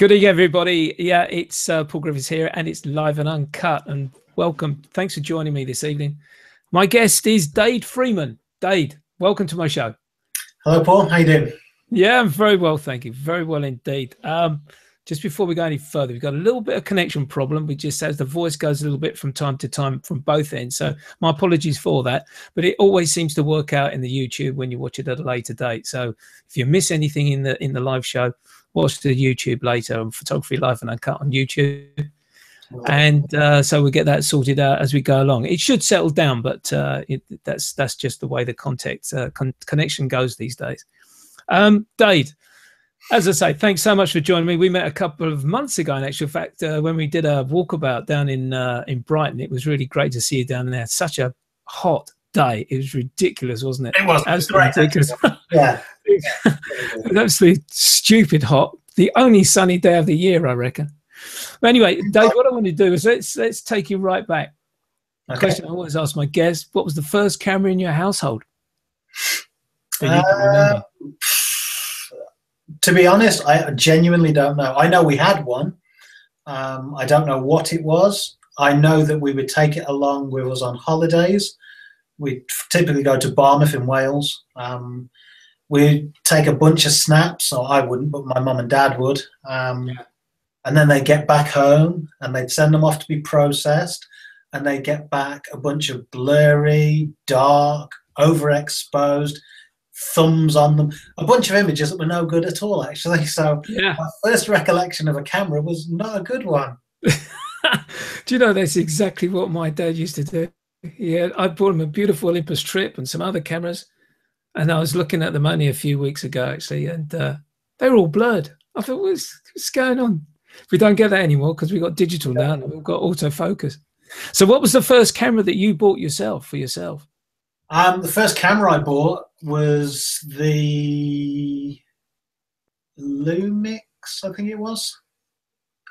Good evening, everybody. Yeah, it's uh, Paul Griffiths here, and it's live and uncut. And welcome. Thanks for joining me this evening. My guest is Dade Freeman. Dade, welcome to my show. Hello, Paul. How you doing? Yeah, I'm very well, thank you. Very well indeed. Um, just before we go any further, we've got a little bit of connection problem. We just as the voice goes a little bit from time to time from both ends. So my apologies for that. But it always seems to work out in the YouTube when you watch it at a later date. So if you miss anything in the in the live show, watch the YouTube later on Photography Live and Uncut on YouTube. And uh, so we get that sorted out as we go along. It should settle down, but uh, it, that's that's just the way the contact uh, con- connection goes these days. Um, Dade, as I say, thanks so much for joining me. We met a couple of months ago, in actual fact, uh, when we did a walkabout down in uh, in Brighton. It was really great to see you down there. Such a hot day. It was ridiculous, wasn't it? It was absolutely ridiculous. Yeah, it was absolutely stupid hot. The only sunny day of the year, I reckon. But anyway, Dade, what I want to do is let's let's take you right back. The Okay. question I always ask my guests: What was the first camera in your household? that you can Uh, to be honest, I genuinely don't know. I know we had one. Um, I don't know what it was. I know that we would take it along with us on holidays. We'd typically go to Barmouth in Wales. Um, we'd take a bunch of snaps, or I wouldn't, but my mum and dad would. Um, Yeah. And then they'd get back home and they'd send them off to be processed. And they'd get back a bunch of blurry, dark, overexposed thumbs on them, a bunch of images that were no good at all, actually. So Yeah. my first recollection of a camera was not a good one. do you know that's exactly what my dad used to do? Yeah, I bought him a beautiful Olympus Trip and some other cameras, and I was looking at the money a few weeks ago actually, and uh, they were all blurred. I thought, what's, what's going on? We don't get that anymore because we've got digital now and we've got autofocus. So, what was the first camera that you bought yourself for yourself? Um, the first camera I bought was the Lumix, I think it was.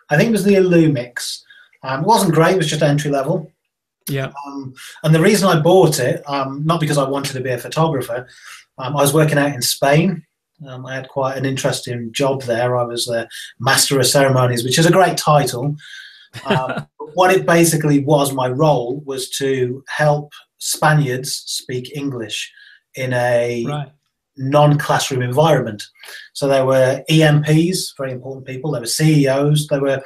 I think it was the Illumix. Um, it wasn't great; it was just entry level. Yeah, Um, and the reason I bought it, um, not because I wanted to be a photographer, um, I was working out in Spain. Um, I had quite an interesting job there. I was the master of ceremonies, which is a great title. Um, what it basically was, my role was to help Spaniards speak English in a right. non-classroom environment. So there were EMPs, very important people. There were CEOs. There were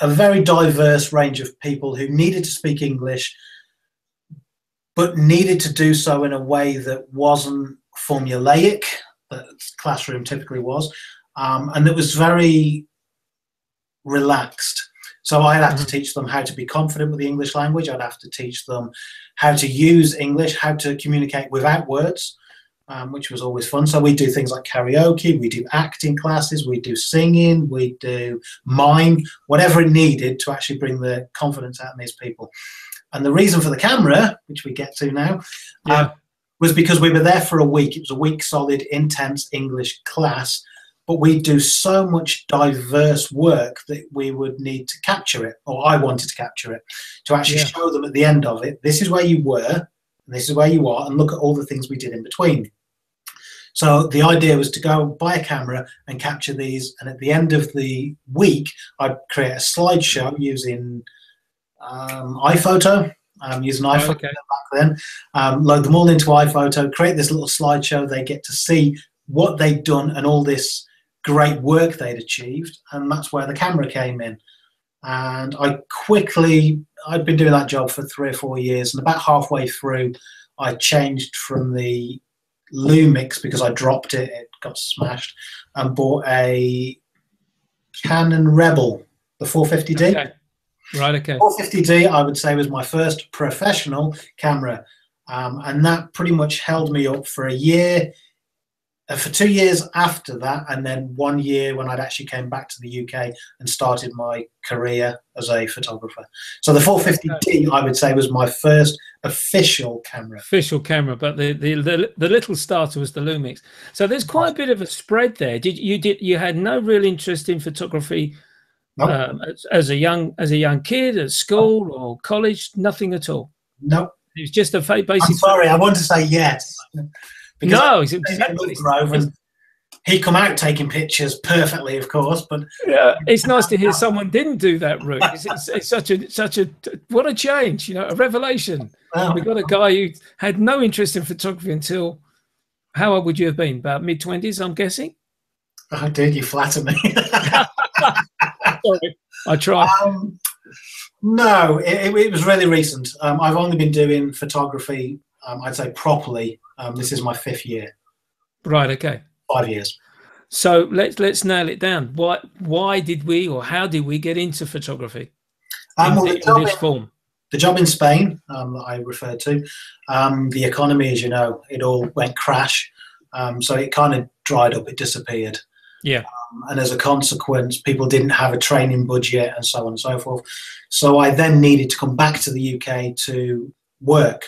a very diverse range of people who needed to speak English, but needed to do so in a way that wasn't formulaic, that classroom typically was, um, and that was very relaxed. So I'd have to teach them how to be confident with the English language. I'd have to teach them how to use English, how to communicate without words um, which was always fun. So we do things like karaoke, we do acting classes, we do singing, we do mime, whatever it needed to actually bring the confidence out in these people. And the reason for the camera, which we get to now, Yeah. um, was because we were there for a week. It was a week solid, intense English class, but we do so much diverse work that we would need to capture it, or I wanted to capture it, to actually Yeah. show them at the end of it, this is where you were, and this is where you are, and look at all the things we did in between. So the idea was to go buy a camera and capture these, and at the end of the week, I'd create a slideshow using um, iPhoto, um, using Oh, iPhoto okay. back then, um, load them all into iPhoto, create this little slideshow. They get to see what they'd done and all this great work they'd achieved, and that's where the camera came in. And I quickly, I'd been doing that job for three or four years, and about halfway through, I changed from the Lumix because I dropped it, it got smashed, and bought a Canon Rebel, the 450D. Okay. Right. Okay. 450D, I would say, was my first professional camera, um, and that pretty much held me up for a year, for two years after that, and then one year when I'd actually came back to the UK and started my career as a photographer. So the 450D, I would say, was my first official camera. official camera, but the, the the the little starter was the Lumix. So there's quite a bit of a spread there. Did you did you had no real interest in photography Nope. um, as, as a young as a young kid at school or college? Nothing at all. No, It was just a fa- I'm sorry, I want to say yes. No, it's I exactly. over and he come out taking pictures perfectly, of course. But yeah, it's nice to hear someone didn't do that route. It's, it's, it's, such a such a what a change, you know, a revelation. Well, we got a guy who had no interest in photography until how old would you have been? About mid twenties, I'm guessing. Oh, dude, you flatter me. Sorry, I try. Um, no, it, it, was really recent. Um, I've only been doing photography, um, I'd say properly. Um, this is my fifth year. Right. Okay five years. So let's let's nail it down. Why why did we or how did we get into photography? Um, well, the, job in, form? the job in Spain um, that I referred to, um, the economy, as you know, it all went crash. Um, so it kind of dried up, it disappeared. Yeah. Um, and as a consequence, people didn't have a training budget and so on and so forth. So I then needed to come back to the UK to work.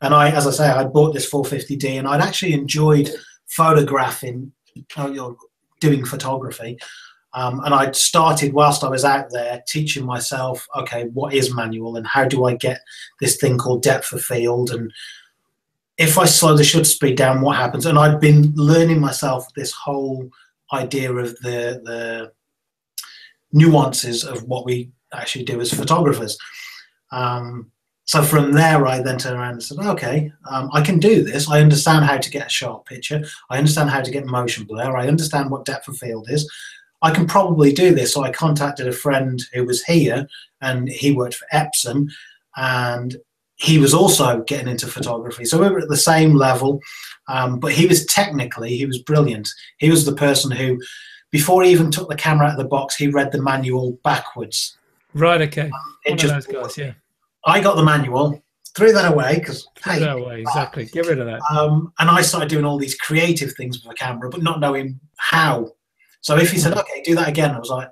And I, as I say, I bought this 450D and I'd actually enjoyed photographing, uh, you're doing photography. Um, and I'd started whilst I was out there teaching myself, okay, what is manual and how do I get this thing called depth of field and if I slow the shutter speed down, what happens? And I'd been learning myself this whole idea of the the nuances of what we actually do as photographers. Um, so from there, I then turned around and said, okay, um, I can do this. I understand how to get a sharp picture. I understand how to get motion blur. I understand what depth of field is. I can probably do this. So I contacted a friend who was here and he worked for Epson and he was also getting into photography. So we were at the same level, um, but he was technically, he was brilliant. He was the person who, before he even took the camera out of the box, he read the manual backwards. Right, okay. Um, One just, guys, yeah I got the manual, threw that away because hey, that away exactly. Get rid of that. Um, and I started doing all these creative things with the camera, but not knowing how. So if he said, hmm. "Okay, do that again," I was like,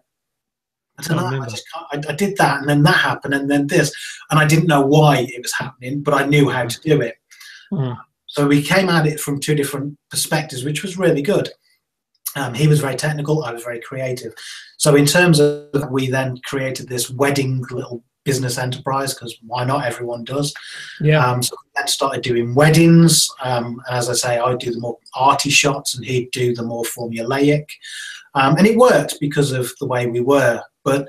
"I don't know. I just can't. I, I, did that, and then that happened, and then this, and I didn't know why it was happening, but I knew how to do it." Mm. So we came at it from two different perspectives, which was really good. Um, he was very technical. I was very creative. So in terms of, we then created this wedding little business enterprise because why not? Everyone does. Yeah. Um, so then started doing weddings. Um, and as I say, I'd do the more arty shots and he'd do the more formulaic. Um, and it worked because of the way we were. But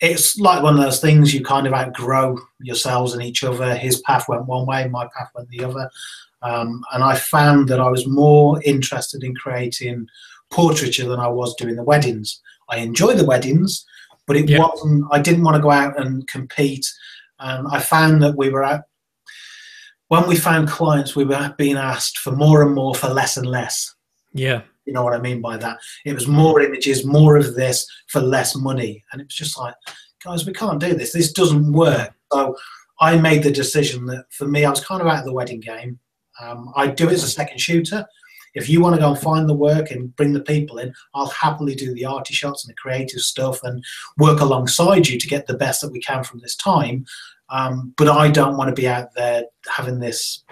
it's like one of those things you kind of outgrow yourselves and each other. His path went one way, my path went the other. Um, and I found that I was more interested in creating portraiture than I was doing the weddings. I enjoy the weddings, but it yeah. wasn't. I didn't want to go out and compete. And I found that we were out when we found clients, we were being asked for more and more for less and less. Yeah. You know what I mean by that? It was more images, more of this for less money. And it was just like, guys, we can't do this. This doesn't work. So I made the decision that for me, I was kind of out of the wedding game. Um, I do it as a second shooter. If you want to go and find the work and bring the people in, I'll happily do the arty shots and the creative stuff and work alongside you to get the best that we can from this time. Um, but I don't want to be out there having this.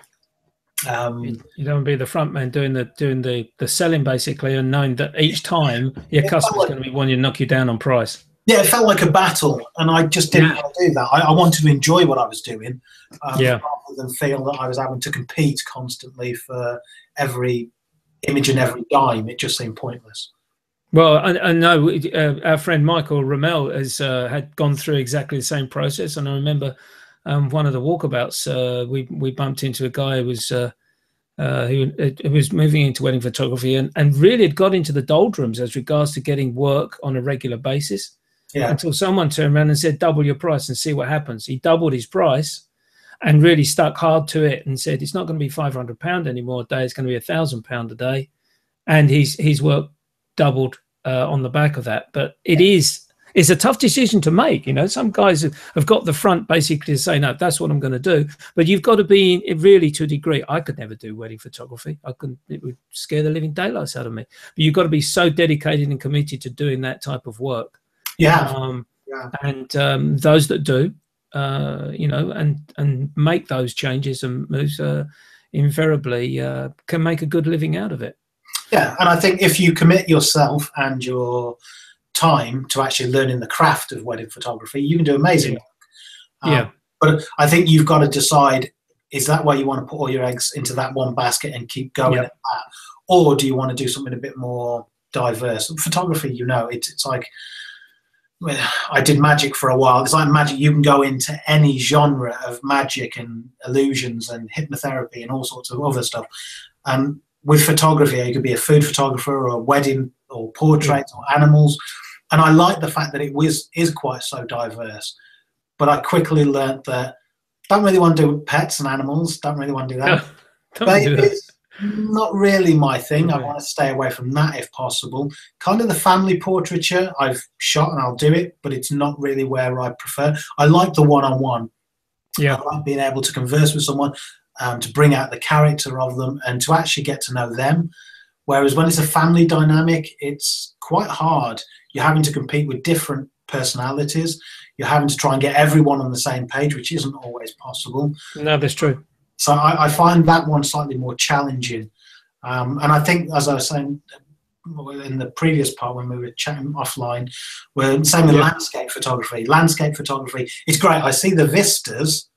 Um, you don't want to be the front man doing the doing the the selling basically, and knowing that each time your customer's like, going to be one you knock you down on price. Yeah, it felt like a battle, and I just didn't yeah. want to do that. I, I, wanted to enjoy what I was doing, um, yeah. rather than feel that I was having to compete constantly for every image and every dime, it just seemed pointless. Well, I, I know uh, our friend Michael Ramel has uh, had gone through exactly the same process, and I remember um, one of the walkabouts uh, we we bumped into a guy who was uh, uh, who, uh, who, was moving into wedding photography and, and really had got into the doldrums as regards to getting work on a regular basis. Yeah. Until someone turned around and said, "Double your price and see what happens." He doubled his price, and really stuck hard to it and said it's not going to be 500 pound anymore. A day it's going to be a thousand pound a day. And he's he's worked doubled uh, on the back of that. But it is it's a tough decision to make you know? Some guys have got the front basically to say no that's what i'm going to do. But you've got to be really to a degree i could never do wedding photography. I couldn't it would scare the living daylights out of me. But you've got to be so dedicated and committed to doing that type of work. Yeah, um, yeah. and um, those that do uh, you know, and and make those changes and moves, uh, invariably uh, can make a good living out of it. Yeah, and I think if you commit yourself and your time to actually learning the craft of wedding photography, you can do amazing work. Um, yeah. But I think you've got to decide: is that where you want to put all your eggs into that one basket and keep going at that, or do you want to do something a bit more diverse? Photography, you know, it's it's like I did magic for a while. It's like magic. You can go into any genre of magic and illusions and hypnotherapy and all sorts of other stuff. And with photography, you could be a food photographer or a wedding or portraits or animals. And I like the fact that it was is quite so diverse. But I quickly learned that don't really want to do pets and animals. Don't really want to do that. Don't do that. It's not really my thing. I want to stay away from that if possible. Kind of the family portraiture I've shot and I'll do it, but it's not really where I prefer. I like the one-on-one. Yeah. I like being able to converse with someone, um, to bring out the character of them, and to actually get to know them. Whereas when it's a family dynamic, it's quite hard. You're having to compete with different personalities. You're having to try and get everyone on the same page, which isn't always possible. No, that's true. So I, I find that one slightly more challenging. Um, and I think, as I was saying in the previous part when we were chatting offline, we're same with Yeah. landscape photography. Landscape photography, it's great. I see the vistas,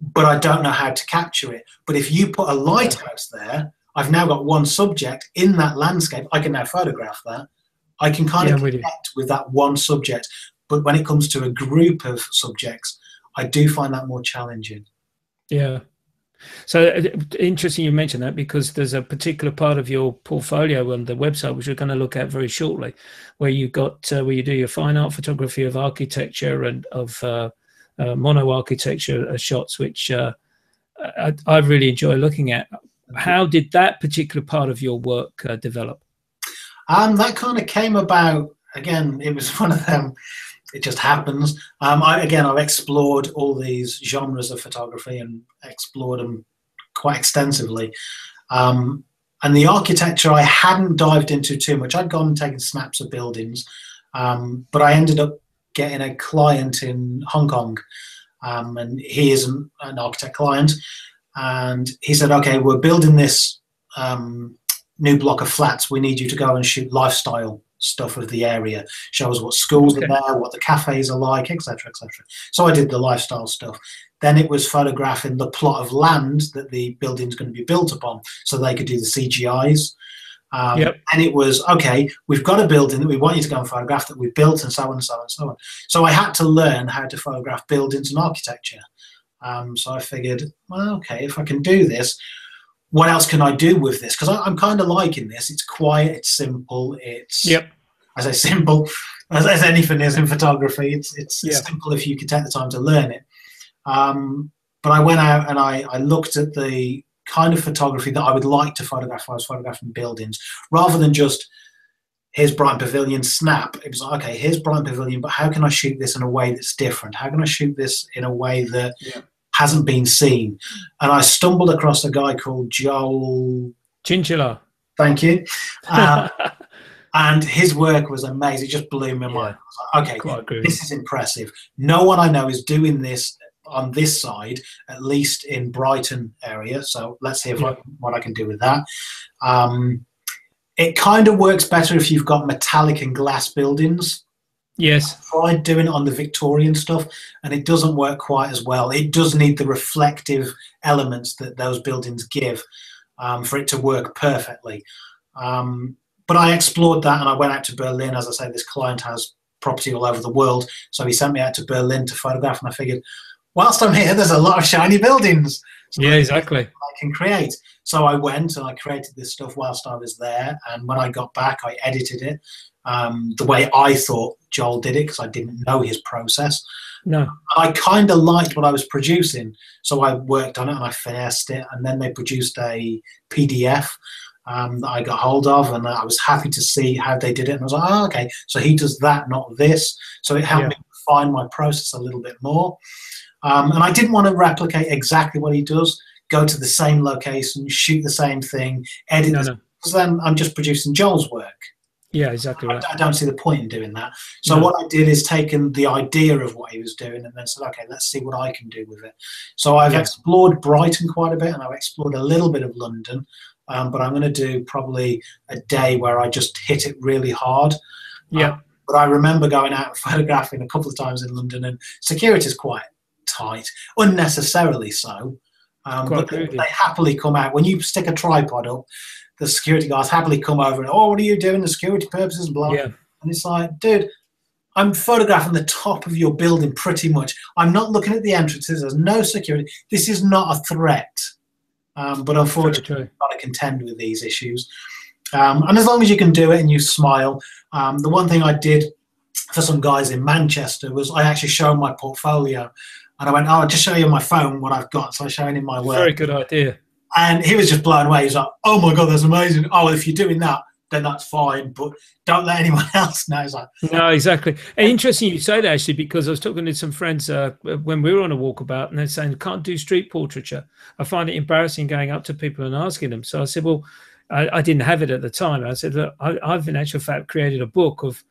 but I don't know how to capture it. But if you put a lighthouse there, I've now got one subject in that landscape. I can now photograph that. I can kind Yeah, of connect with that one subject. But when it comes to a group of subjects, I do find that more challenging. Yeah. So uh, interesting you mentioned that because there's a particular part of your portfolio on the website which we're going to look at very shortly, where you got uh, where you do your fine art photography of architecture and of uh, uh, mono architecture uh, shots, which uh, I, I really enjoy looking at. How did that particular part of your work uh, develop? Um, that kind of came about again. It was one of them. It just happens. Um, I, again, I've explored all these genres of photography and explored them quite extensively. Um, and the architecture I hadn't dived into too much. I'd gone and taken snaps of buildings, um, but I ended up getting a client in Hong Kong, um, and he is an, an architect client, and he said, "Okay, we're building this um, new block of flats. We need you to go and shoot lifestyle stuff of the area. shows what schools Okay. are there, what the cafes are like, etc., etc." So I did the lifestyle stuff. Then it was photographing the plot of land that the building's going to be built upon, so they could do the CGIs. Um, Yep. And it was okay. We've got a building that we want you to go and photograph that we've built, and so on and so on and so on. So I had to learn how to photograph buildings and architecture. Um, so I figured, well, okay, if I can do this, what else can I do with this? Because I'm kind of liking this. It's quiet, it's simple, it's Yep. I say simple, as, as anything is in photography. It's it's simple if you can take the time to learn it. Um, but I went out and I, I looked at the kind of photography that I would like to photograph if I was photographing buildings, rather than just here's Brighton Pavilion, snap. It was like, okay, here's Brighton Pavilion, but how can I shoot this in a way that's different? How can I shoot this in a way that Yeah. Hasn't been seen? And I stumbled across a guy called Joel. Tjintjelaar. Thank you. Uh, and his work was amazing. It just blew my Yeah. mind. Like, okay, Quite agree. with this is impressive. No one I know is doing this on this side, at least in Brighton area. So let's see if I, what I can do with that. Um, it kind of works better if you've got metallic and glass buildings. Yes. Tried doing it on the Victorian stuff, and it doesn't work quite as well. It does need the reflective elements that those buildings give um, for it to work perfectly. Um, but I explored that, and I went out to Berlin. As I say, this client has property all over the world, so he sent me out to Berlin to photograph, and I figured, whilst I'm here, there's a lot of shiny buildings. So Yeah, exactly. I can create. So I went and I created this stuff whilst I was there. And when I got back, I edited it um, the way I thought Joel did it because I didn't know his process. No. I kind of liked what I was producing. So I worked on it and I finessed it. And then they produced a PDF um, that I got hold of. And I was happy to see how they did it. And I was like, oh, okay. So he does that, not this. So it helped Yeah. me find my process a little bit more. Um, and I didn't want to replicate exactly what he does, go to the same location, shoot the same thing, edit No, no. because then I'm just producing Joel's work. Yeah, exactly I, right. I don't see the point in doing that. So No. what I did is taken the idea of what he was doing and then said, okay, let's see what I can do with it. So I've Yeah. explored Brighton quite a bit and I've explored a little bit of London, um, but I'm going to do probably a day where I just hit it really hard. Yeah. But I remember going out and photographing a couple of times in London, and security is quite tight, unnecessarily so. Um, but you. they happily come out when you stick a tripod up. The security guards happily come over and, oh, what are you doing? The security purposes, blah. Yeah. And it's like, dude, I'm photographing the top of your building pretty much. I'm not looking at the entrances. There's no security. This is not a threat. Um, but unfortunately, you've got to contend with these issues. Um, and as long as you can do it and you smile, um, the one thing I did for some guys in Manchester was I actually showed my portfolio. And I went, oh, I'll just show you on my phone what I've got. So I showed him my work. Very good idea. And he was just blown away. He's like, oh my God, that's amazing. Oh, if you're doing that, then that's fine. But don't let anyone else know. Like, no, exactly. And interesting you say that actually, because I was talking to some friends uh, when we were on a walkabout, and they're saying can't do street portraiture. I find it embarrassing going up to people and asking them. So I said, well, I, I didn't have it at the time. I said, look, I, have in actual fact created a book of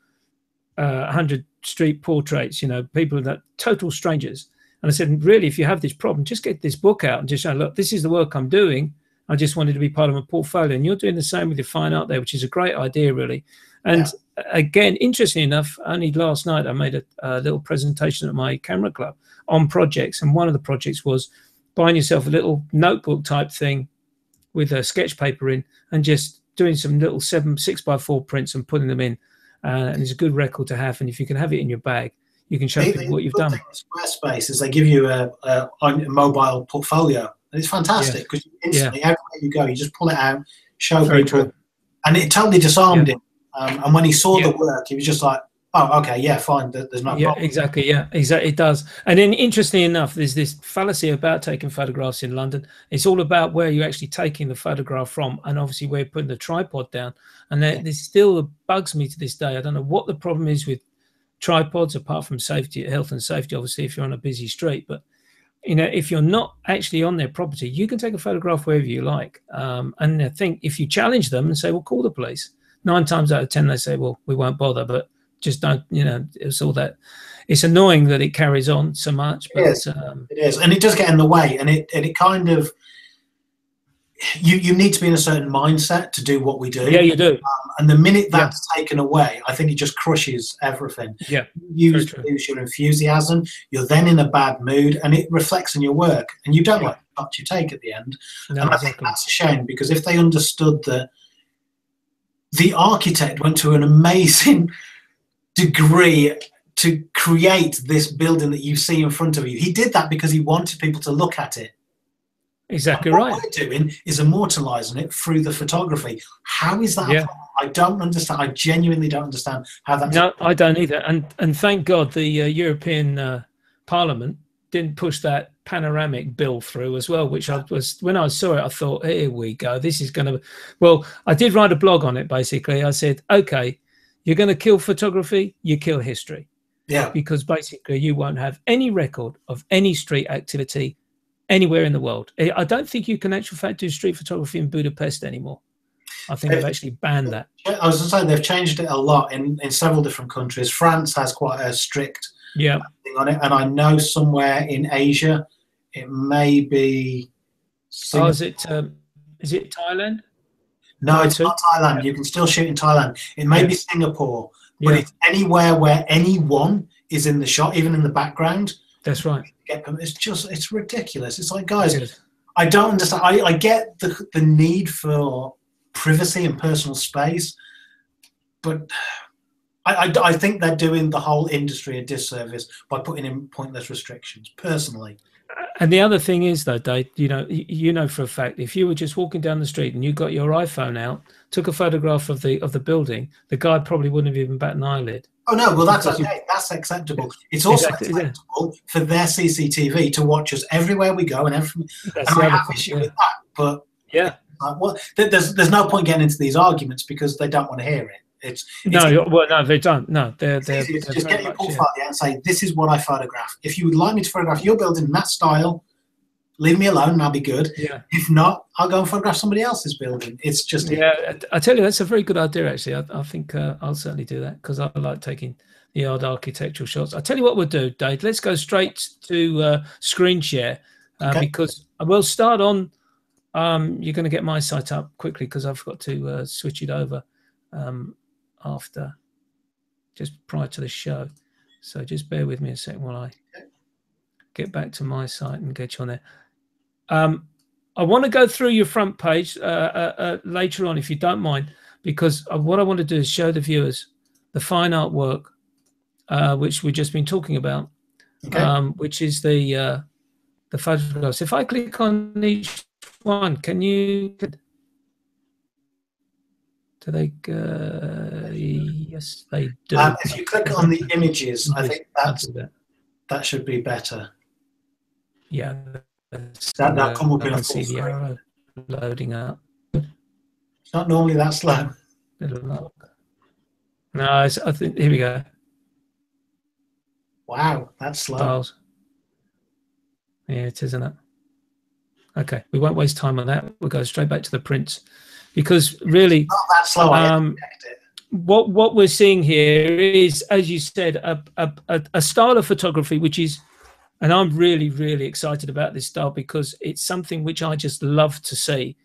uh, 100 street portraits. You know, people that total strangers. And I said, really, if you have this problem, just get this book out and just show, look, this is the work I'm doing I just wanted to be part of a portfolio. And you're doing the same with your fine art there, which is a great idea, really. And yeah. again, interesting enough, only last night I made a, a, little presentation at my camera club on projects. And one of the projects was buying yourself a little notebook type thing with a sketch paper in and just doing some little seven, six by four prints and putting them in. Uh, and it's a good record to have. And if you can have it in your bag, you can show people what you've done. Squarespace is they give you a, a, a mobile portfolio and it's fantastic because yeah. instantly yeah. everywhere you go, you just pull it out, show Very people, true. and it totally disarmed yeah. him. Um, and when he saw the work, he was just like, "Oh, okay, yeah, fine. There's no yeah, problem." exactly. Yeah, exactly. It does. And then, interestingly enough, there's this fallacy about taking photographs in London. It's all about where you're actually taking the photograph from, and obviously where you're putting the tripod down. And there, this still bugs me to this day. I don't know what the problem is with tripods, apart from safety, health and safety. Obviously, if you're on a busy street, but you know, if you're not actually on their property, you can take a photograph wherever you like. Um, and I think if you challenge them and say, well, call the police, nine times out of 10, they say, well, we won't bother, but just don't, you know, it's all that. It's annoying that it carries on so much, but it is. Um, it is. And it does get in the way. And it, and it kind of, you you need to be in a certain mindset to do what we do. Yeah, you do. Um, and the minute that's yeah. taken away, I think it just crushes everything. Yeah, you lose your enthusiasm. You're then in a bad mood, and it reflects in your work. And you don't yeah. like the you take at the end. No, and I think that's a shame because if they understood that the architect went to an amazing degree to create this building that you see in front of you. He did that because he wanted people to look at it Exactly right. What we're doing is immortalizing it through the photography. How is that? Yeah. I don't understand. I genuinely don't understand how that. No, I don't either. And and thank God the uh, European uh, Parliament didn't push that panoramic bill through as well. Which I was when I saw it, I thought, here we go. This is going to. Well, I did write a blog on it. Basically, I said, okay, you're going to kill photography, you kill history. Yeah. Because basically, you won't have any record of any street activity anywhere in the world. I don't think you can actually fact do street photography in Budapest anymore. I think they've, they've actually banned that. I was going to say they've changed it a lot in, in several different countries. France has quite a strict yeah thing on it, and I know somewhere in Asia it may be. Singapore. Oh, is it? Um, is it Thailand? No, it's not Thailand. Yeah. You can still shoot in Thailand. It may yeah. be Singapore, but yeah. it's anywhere where anyone is in the shot, even in the background. That's right. Get them. It's just it's ridiculous. It's like guys, I don't understand. I, I get the the need for privacy and personal space, but I, I, I think they're doing the whole industry a disservice by putting in pointless restrictions. Personally. And the other thing is, though, Dade, you know, you know for a fact, if you were just walking down the street and you got your iPhone out, took a photograph of the of the building, the guy probably wouldn't have even bat an eyelid. Oh no, well that's okay. You, that's acceptable. It's also exactly, acceptable yeah. for their CCTV to watch us everywhere we go and everything. That's and I have issue yeah. with that, but yeah, like, well, there's there's no point getting into these arguments because they don't want to hear it. It's, it's no, well, no, they don't. No, they're, they're, they're just get your portfolio yeah. and say, "This is what I photograph." If you would like me to photograph your building in that style, leave me alone and I'll be good. Yeah. If not, I'll go and photograph somebody else's building. It's just yeah. I tell you, that's a very good idea. Actually, I, I think uh, I'll certainly do that because I like taking the odd architectural shots. I tell you what we'll do, Dade. Let's go straight to uh, screen share uh, okay. because we'll start on. Um, you're going to get my site up quickly because I've got to uh, switch it over. Um, after, just prior to the show. So just bear with me a second while I get back to my site and get you on there. Um, I want to go through your front page uh, uh, uh, later on, if you don't mind, because what I want to do is show the viewers the fine artwork, uh, which we've just been talking about, okay. um, which is the uh, the photographs. If I click on each one, can you? Do they? Uh, yes, they do. Um, if you click on the images, I think that's, that. that should be better. Yeah, that that come up in a full screen. Loading up. It's not normally that slow. No, I think here we go. Wow, that's slow. Files. Yeah, it is, isn't it? Okay, we won't waste time on that. We'll go straight back to the prints because really, slow. Um, what what we're seeing here is, as you said, a, a, a style of photography which is, and I'm really really excited about this style because it's something which I just love to see.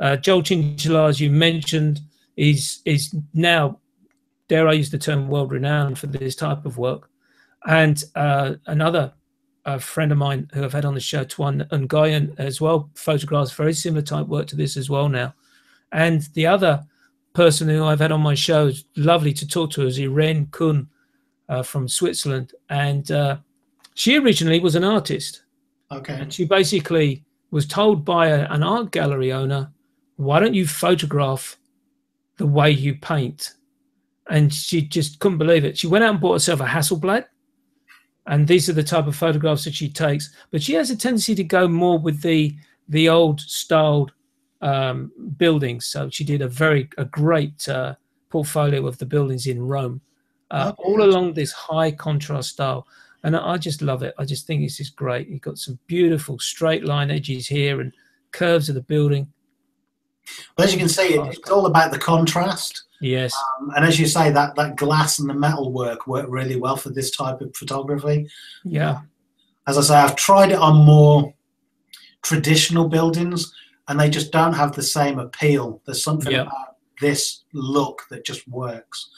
Uh, Joel Tjintjelaar, as you mentioned, is is now, dare I use the term, world renowned for this type of work, and uh, another a friend of mine who I've had on the show, Tuan Nguyen, as well, photographs very similar type work to this as well now. And the other person who I've had on my show, is lovely to talk to, is Irene Kung uh, from Switzerland. And uh, she originally was an artist. Okay. And she basically was told by a, an art gallery owner, why don't you photograph the way you paint? And she just couldn't believe it. She went out and bought herself a Hasselblad and these are the type of photographs that she takes. But she has a tendency to go more with the the old styled um, buildings. So she did a very a great uh, portfolio of the buildings in Rome, uh, all along this high contrast style. And I, I just love it. I just think this is great. You've got some beautiful straight line edges here and curves of the building. Well, as you can see, it's all about the contrast. Yes. Um, and as you say, that that glass and the metal work work really well for this type of photography. Yeah. As I say, I've tried it on more traditional buildings, and they just don't have the same appeal. There's something yep. about this look that just works.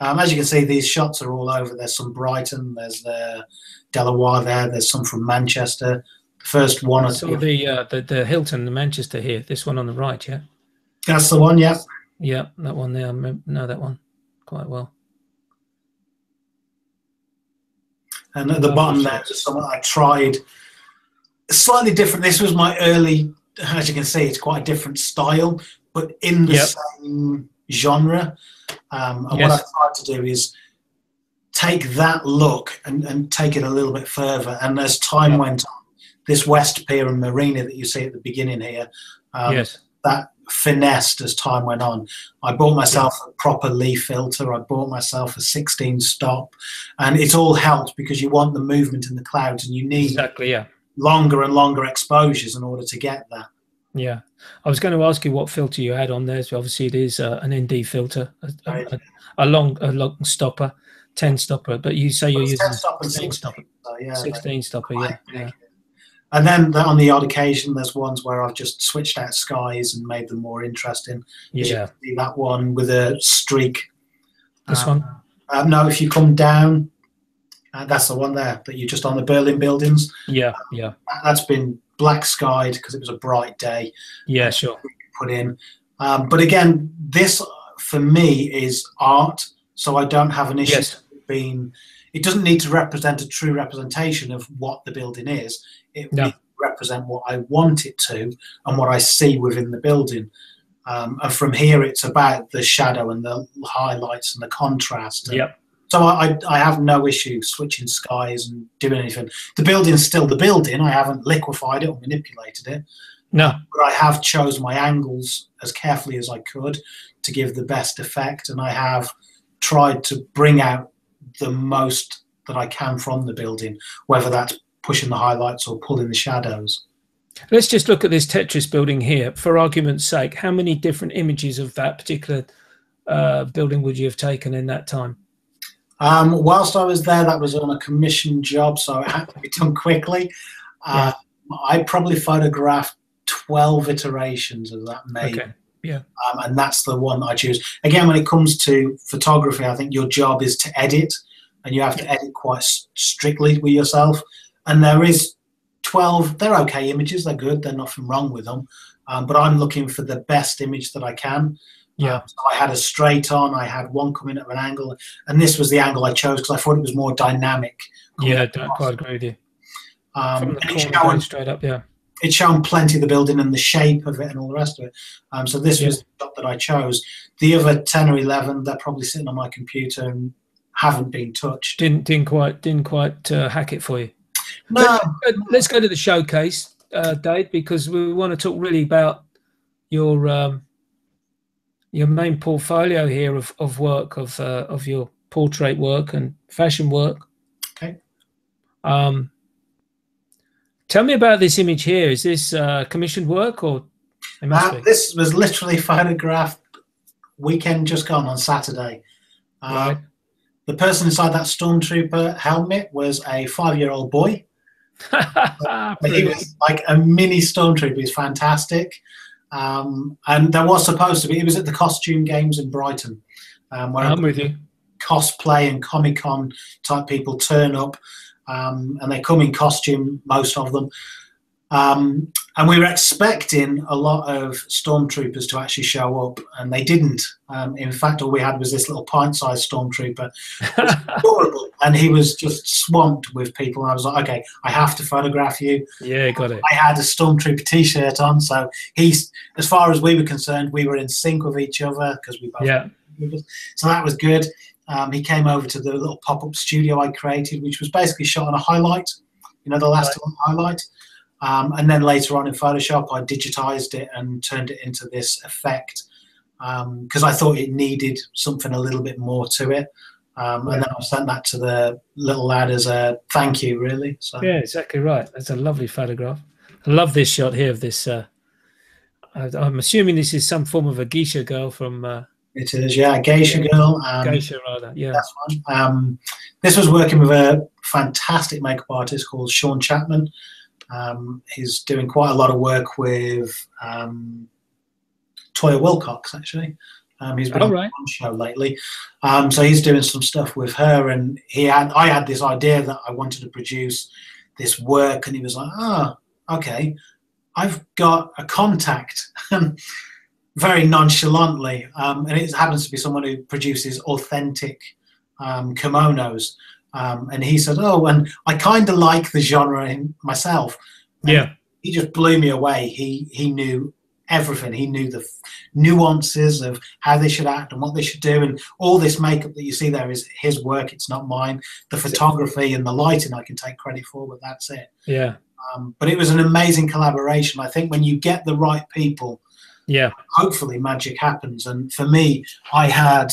Um, as you can see, these shots are all over. There's some Brighton, there's the De La Warr there, there's some from Manchester. The first one. I saw the, uh, the the Hilton, the Manchester here. This one on the right, yeah. That's the one, yeah. Yeah, that one there. I know that one quite well. And at the bottom there, just something I tried slightly different. This was my early, as you can see, it's quite a different style, but in the yep. same genre. Um, and yes. what I tried to do is take that look and, and take it a little bit further. And as time yep. went on, this West Pier and Marina that you see at the beginning here, um, yes. that finessed as time went on. I bought myself a proper Lee filter. I bought myself a 16 stop, and it all helped because you want the movement in the clouds, and you need exactly yeah longer and longer exposures in order to get that. Yeah, I was going to ask you what filter you had on there. So obviously, it is uh, an ND filter, a, a, a, long a long stopper, 10 stopper. But you say you're using 16 stopper. So, yeah, 16 stopper, yeah. yeah. And then on the odd occasion, there's ones where I've just switched out skies and made them more interesting. Yeah. that one with a streak. This one? Uh, no, if you come down, uh, that's the one there that you're just on the Berlin buildings. Yeah, yeah. That's been black skied because it was a bright day. Yeah, sure. Put in. Um, but again, this for me is art, so I don't have an issue yes. being. It doesn't need to represent a true representation of what the building is. It no. represent what I want it to and what I see within the building. Um, and from here, it's about the shadow and the highlights and the contrast. And yep. So I, I have no issue switching skies and doing anything. The building's still the building. I haven't liquefied it or manipulated it. No. But I have chose my angles as carefully as I could to give the best effect. And I have tried to bring out the most that I can from the building, whether that's pushing the highlights or pulling the shadows. Let's just look at this Tetris building here. For argument's sake, how many different images of that particular uh, building would you have taken in that time? Um, whilst I was there, that was on a commission job, so it had to be done quickly. Uh, yeah. I probably photographed 12 iterations of that maybe. Okay. Yeah. Um, and that's the one I choose. Again, when it comes to photography, I think your job is to edit, and you have to edit quite strictly with yourself and there is 12, they're okay images, they're good, there's nothing wrong with them. Um, but I'm looking for the best image that I can. Yeah. Um, so I had a straight on, I had one coming at an angle, and this was the angle I chose because I thought it was more dynamic. Yeah, I quite agree with you. Um, From the and it's corner showing- straight up, yeah. it's shown plenty of the building and the shape of it and all the rest of it. Um, so this Yeah. was the shot that I chose. The other ten or eleven, they're probably sitting on my computer and haven't been touched. Didn't didn't quite didn't quite uh, hack it for you. No, Uh, Let's go to the showcase, uh, Dade, because we want to talk really about your um, your main portfolio here of, of work of uh, of your portrait work and fashion work. Okay. Um, tell me about this image here. Is this uh, commissioned work or uh, this was literally photographed weekend just gone on Saturday. Uh, Right. The person inside that stormtrooper helmet was a five-year-old boy. He was like a mini stormtrooper. He's fantastic. Um, and there was supposed to be. It was at the costume games in Brighton, um, where I'm with you. cosplay and Comic Con type people turn up, um, and they come in costume, most of them. Um, and we were expecting a lot of stormtroopers to actually show up, and they didn't. Um, in fact, all we had was this little pint-sized stormtrooper, adorable, and he was just swamped with people. And I was like, okay, I have to photograph you. yeah, got it. I had a stormtrooper T-shirt on, so he's, as far as we were concerned, we were in sync with each other because we both Yeah, so that was good. Um, he came over to the little pop-up studio I created, which was basically shot on a highlight, you know, the last one highlight. Um, and then later on in Photoshop, I digitized it and turned it into this effect because I thought it needed something a little bit more to it. Um, and then I sent that to the little lad as a thank you, really. So yeah, exactly right. That's a lovely photograph. I love this shot here of this. Uh, I'm assuming this is some form of a geisha girl from uh, it is, yeah, Geisha Girl. Um, geisha rather. Yeah, That's one. Um, this was working with a fantastic makeup artist called Sean Chapman. Um, he's doing quite a lot of work with um, Toyah Willcox, actually. Um, he's been on right. one show lately, um, so he's doing some stuff with her. And he had, I had this idea that I wanted to produce this work, and he was like, "Ah, okay, I've got a contact." Very nonchalantly, um, and it happens to be someone who produces authentic um, kimonos. Um, and he said, "Oh, and I kind of like the genre in myself." And yeah, he just blew me away. He he knew everything. He knew the f- nuances of how they should act and what they should do, and all this makeup that you see there is his work. It's not mine. The photography and the lighting I can take credit for, but that's it. yeah, Um, but it was an amazing collaboration. I think when you get the right people, yeah. hopefully magic happens. And for me, I had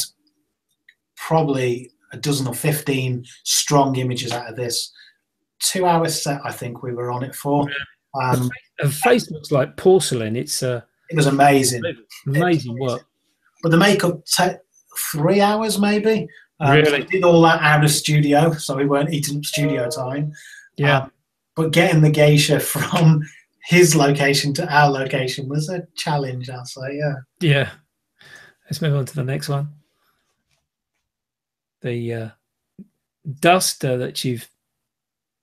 probably a dozen or 15 strong images out of this. Two hour set, I think we were on it for. Um, Her face looks like porcelain. It's uh, it was amazing. amazing work. But the makeup took three hours maybe. Um, Really? we did all that out of studio, so we weren't eating up studio time. Yeah, Um, but getting the geisha from his location to our location was a challenge, I'll say, yeah. yeah. Let's move on to the next one. The uh, duster that you've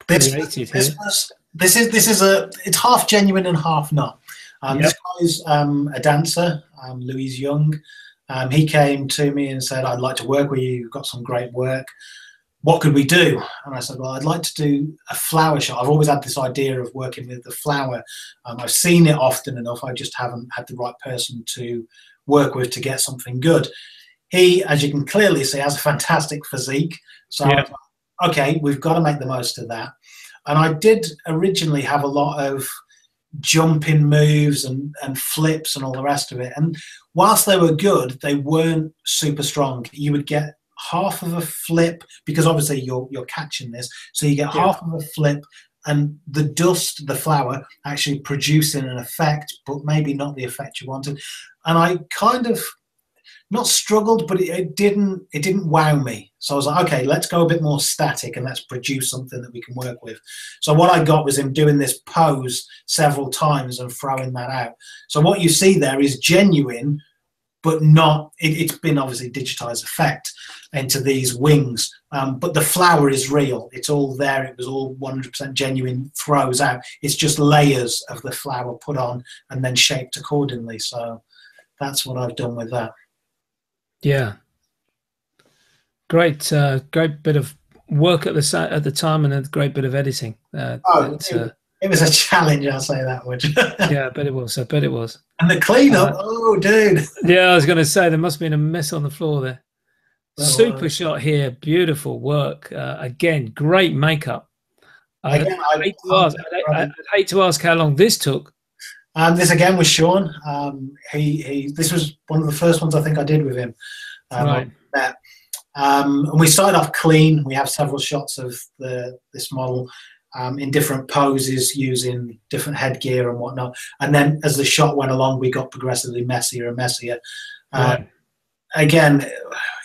created this here. was this is this is a it's half genuine and half not. Um, Yep. This guy's um, a dancer, um, Louise Young. Um, he came to me and said, "I'd like to work with you. You've got some great work. What could we do?" And I said, "Well, I'd like to do a flour shot. I've always had this idea of working with the flour. Um, I've seen it often enough. I just haven't had the right person to work with to get something good." He, as you can clearly see, has a fantastic physique. So, Yeah. okay, we've got to make the most of that. And I did originally have a lot of jumping moves and, and flips and all the rest of it. And whilst they were good, they weren't super strong. You would get half of a flip because obviously you're you're catching this, so you get Yeah. half of a flip and the dust, the flour, actually producing an effect, but maybe not the effect you wanted. And I kind of not struggled, but it, it didn't it didn't wow me. So I was like, okay, let's go a bit more static and let's produce something that we can work with. So what I got was him doing this pose several times and throwing that out. So what you see there is genuine, but not. It, has been obviously digitized effect into these wings, um, but the flour is real. It's all there. It was all 100% genuine throws out. It's just layers of the flour put on and then shaped accordingly. So that's what I've done with that. Yeah, great, uh, great bit of work at the at the time and a great bit of editing. Uh, oh, it was a challenge, I'll say that much. yeah, I bet it was. I bet it was. And the cleanup, uh, oh, dude. Yeah, I was going to say there must have been a mess on the floor there. Well, Super uh, shot here, beautiful work. Uh, again, great makeup. I, again, I, hate to ask, I, I'd hate to ask how long this took. Um, this again was Sean. Um, he, he, this was one of the first ones I think I did with him. Um, right. Um, and we started off clean. We have several shots of the this model, um, in different poses using different headgear and whatnot. And then as the shot went along, we got progressively messier and messier. Uh, right. Again,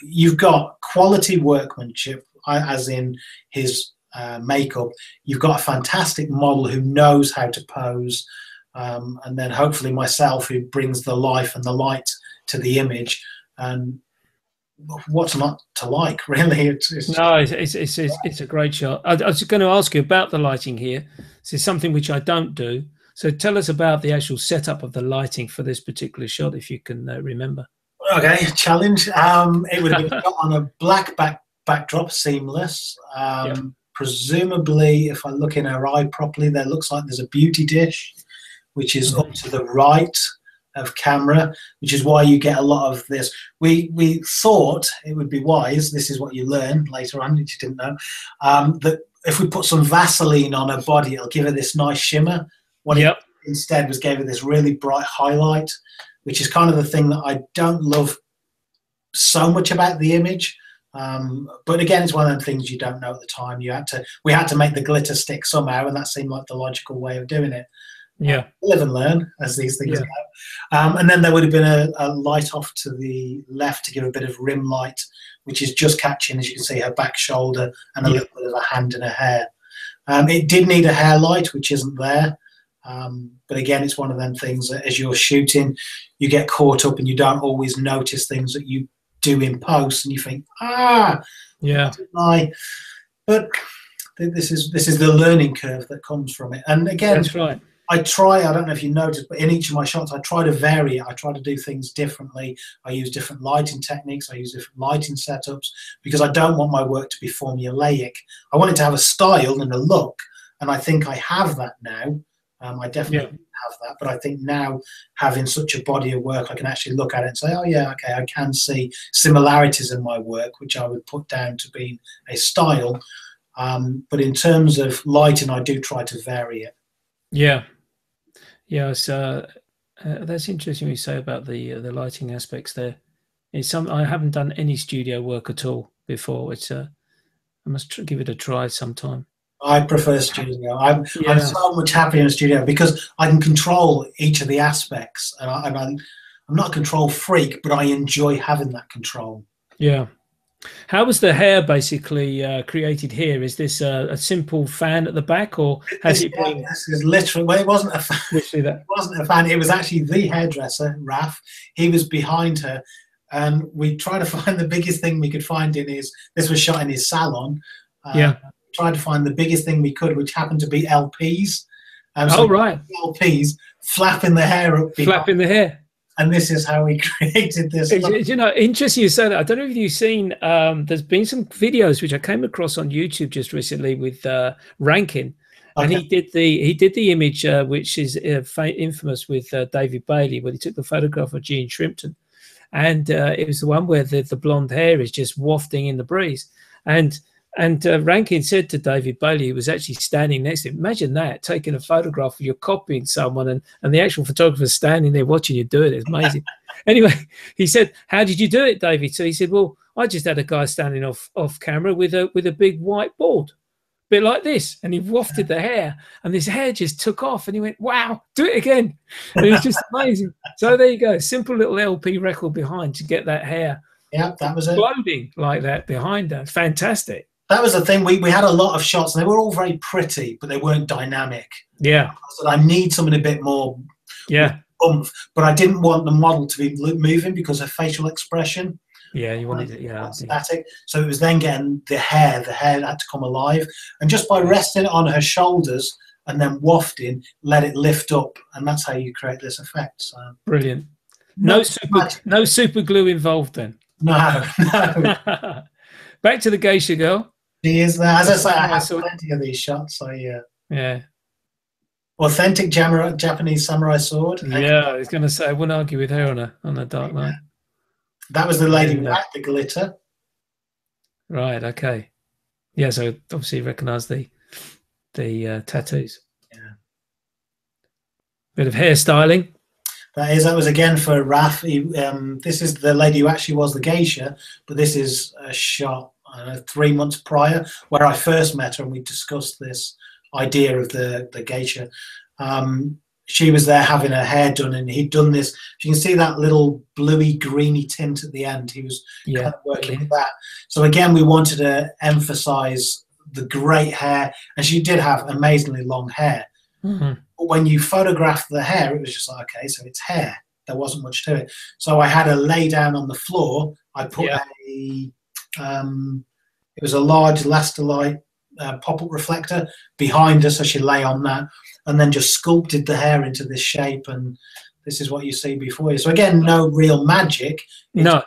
you've got quality workmanship, as in his uh, makeup. You've got a fantastic model who knows how to pose. Um, and then hopefully myself who brings the life and the light to the image. And what's not to like really? It's, it's no it's, it's it's, it's, it's, a great shot I, I, was going to ask you about the lighting here. This is something which i don't do. So tell us about the actual setup of the lighting for this particular shot if you can uh, remember. Okay challenge. Um it would have been on a black back backdrop seamless. Um yep. presumably if i look in her eye properly there looks like there's a beauty dish which is up to the right of camera, which is why you get a lot of this. We we thought it would be wise. This is what you learn later on, which you didn't know. Um, that if we put some Vaseline on her body, it'll give her this nice shimmer. What yep. it instead was gave her this really bright highlight, which is kind of the thing that I don't love so much about the image. Um, but again, it's one of the things you don't know at the time. You had to, we had to make the glitter stick somehow, and that seemed like the logical way of doing it. Yeah, live and learn as these things yeah. go. Um, and then there would have been a, a, light off to the left to give a bit of rim light, which is just catching, as you can see, her back shoulder and a yeah. little bit of a hand and a hair. Um, it did need a hair light, which isn't there. Um, but again, it's one of them things that as you're shooting, you get caught up and you don't always notice things that you do in post, and you think, ah, yeah, I. But this is this is the learning curve that comes from it. And again, that's right. I try, I don't know if you noticed, but in each of my shots, I try to vary it. I try to do things differently. I use different lighting techniques. I use different lighting setups because I don't want my work to be formulaic. I want it to have a style and a look. And I think I have that now. Um, I definitely yeah. have that. But I think now having such a body of work, I can actually look at it and say, oh, yeah, okay, I can see similarities in my work, which I would put down to being a style. Um, but in terms of lighting, I do try to vary it. Yeah, yeah, uh, uh, that's interesting what you say about the uh, the lighting aspects there. It's some I haven't done any studio work at all before. It's uh, I must tr- give it a try sometime. I prefer studio. I'm, yeah. I'm so much happier in studio because I can control each of the aspects, and, I, I'm, I'm not a control freak, but I enjoy having that control. Yeah, how was the hair basically uh, created here? Is this a, a, simple fan at the back, or has it been? This is literally. Well, it wasn't a fan. It wasn't a fan. It was actually the hairdresser, Raf. He was behind her, and we tried to find the biggest thing we could find in his. This was shot in his salon. Uh, yeah. Tried to find the biggest thing we could, which happened to be LPs. Um, so oh right. LPs flapping the hair up. Behind. Flapping the hair and this is how we created this. You know, interesting you say that. I don't know if you've seen. Um, there's been some videos which I came across on YouTube just recently with uh, Rankin, okay. and he did the he did the image uh, which is uh, infamous with uh, David Bailey, when he took the photograph of Jean Shrimpton, and uh, it was the one where the, the blonde hair is just wafting in the breeze, and and uh, Rankin said to David Bailey, who was actually standing next to him, imagine that, taking a photograph of you copying someone and, and the actual photographer standing there watching you do it. It's amazing. anyway, he said, How did you do it, David? So he said, Well, I just had a guy standing off off camera with a with a big white board, bit like this. And he wafted the hair, and his hair just took off. And he went, Wow, do it again. And it was just amazing. So there you go. Simple little LP record behind to get that hair. Yeah, that was it. like that behind her. Fantastic that was the thing. We, we had a lot of shots and they were all very pretty, but they weren't dynamic. Yeah. So I need something a bit more yeah oomph. But I didn't want the model to be moving because of facial expression. Yeah, you wanted it. Yeah, static. So it was then getting the hair. The hair had to come alive, and just by resting it on her shoulders and then wafting, let it lift up, and that's how you create this effect. So brilliant. No super, no super glue involved then. no, no. Back to the geisha girl. She is there. As I say, I Yeah, have so- plenty of these shots. I uh, Yeah, authentic Japanese samurai sword. yeah. I was going to say I wouldn't argue with her on a on a dark night. That was the lady Yeah. rat, the glitter. Right. Okay. Yeah. So obviously recognise the the uh, tattoos. Yeah. Bit of hairstyling. That is, that was again for Raf. He, um, this is the lady who actually was the geisha, but this is a shot uh, three months prior where I first met her and we discussed this idea of the, the geisha. Um, she was there having her hair done and he'd done this. You can see that little bluey greeny tint at the end. He was Yeah. kind of working with that. So again, we wanted to emphasize the great hair, and she did have amazingly long hair. Mhm. But when you photographed the hair, it was just like, okay, so it's hair. There wasn't much to it. So I had her lay down on the floor. I put Yeah. a, um, it was a large Lastolite uh, pop-up reflector behind her, so she lay on that, and then just sculpted the hair into this shape. And this is what you see before you. So again, no real magic. No.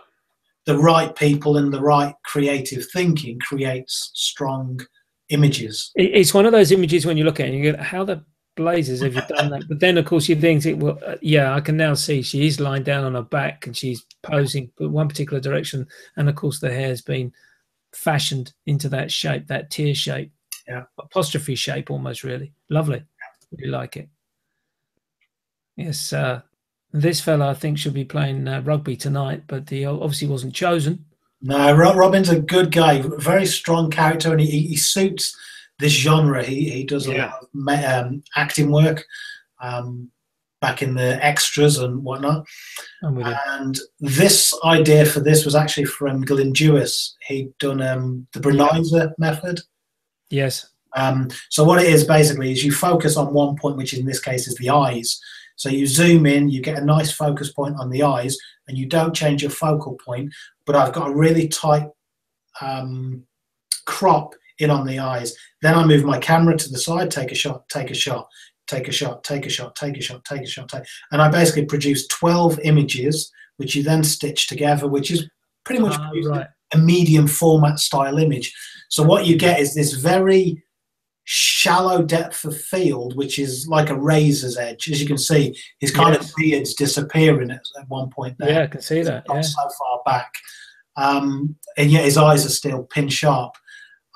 The right people and the right creative thinking creates strong images. It's one of those images when you look at it, and you go, "How the blazes have you done that?" But then, of course, you think, "Well, uh, yeah, I can now see she is lying down on her back and she's posing but one particular direction, and of course, the hair's been fashioned into that shape, that tear shape, Yeah. apostrophe shape, almost. Really lovely. Really like it. Yes, uh, this fella I think should be playing uh, rugby tonight, but he obviously wasn't chosen. No, Robin's a good guy, very strong character, and he, he suits this genre. He he does a Yeah. lot of um, acting work, um, back in the extras and whatnot. I'm with you. And this idea for this was actually from Glyn Dewis. He'd done um, the Brenizer method. Yes. Um, so what it is basically is you focus on one point, which in this case is the eyes. So you zoom in, you get a nice focus point on the eyes, and you don't change your focal point. But I've got a really tight um, crop in on the eyes. Then I move my camera to the side, take a shot, take a shot, take a shot, take a shot, take a shot, take a shot, take, and I basically produce 12 images, which you then stitch together, which is pretty much producing right. a medium format style image. So what you get is this very shallow depth of field, which is like a razor's edge. As you can see, his kind Yes. of beard's disappearing at, at one point there. Yeah, I can see that. Not Yeah. so far back. Um, and yet his eyes are still pin sharp.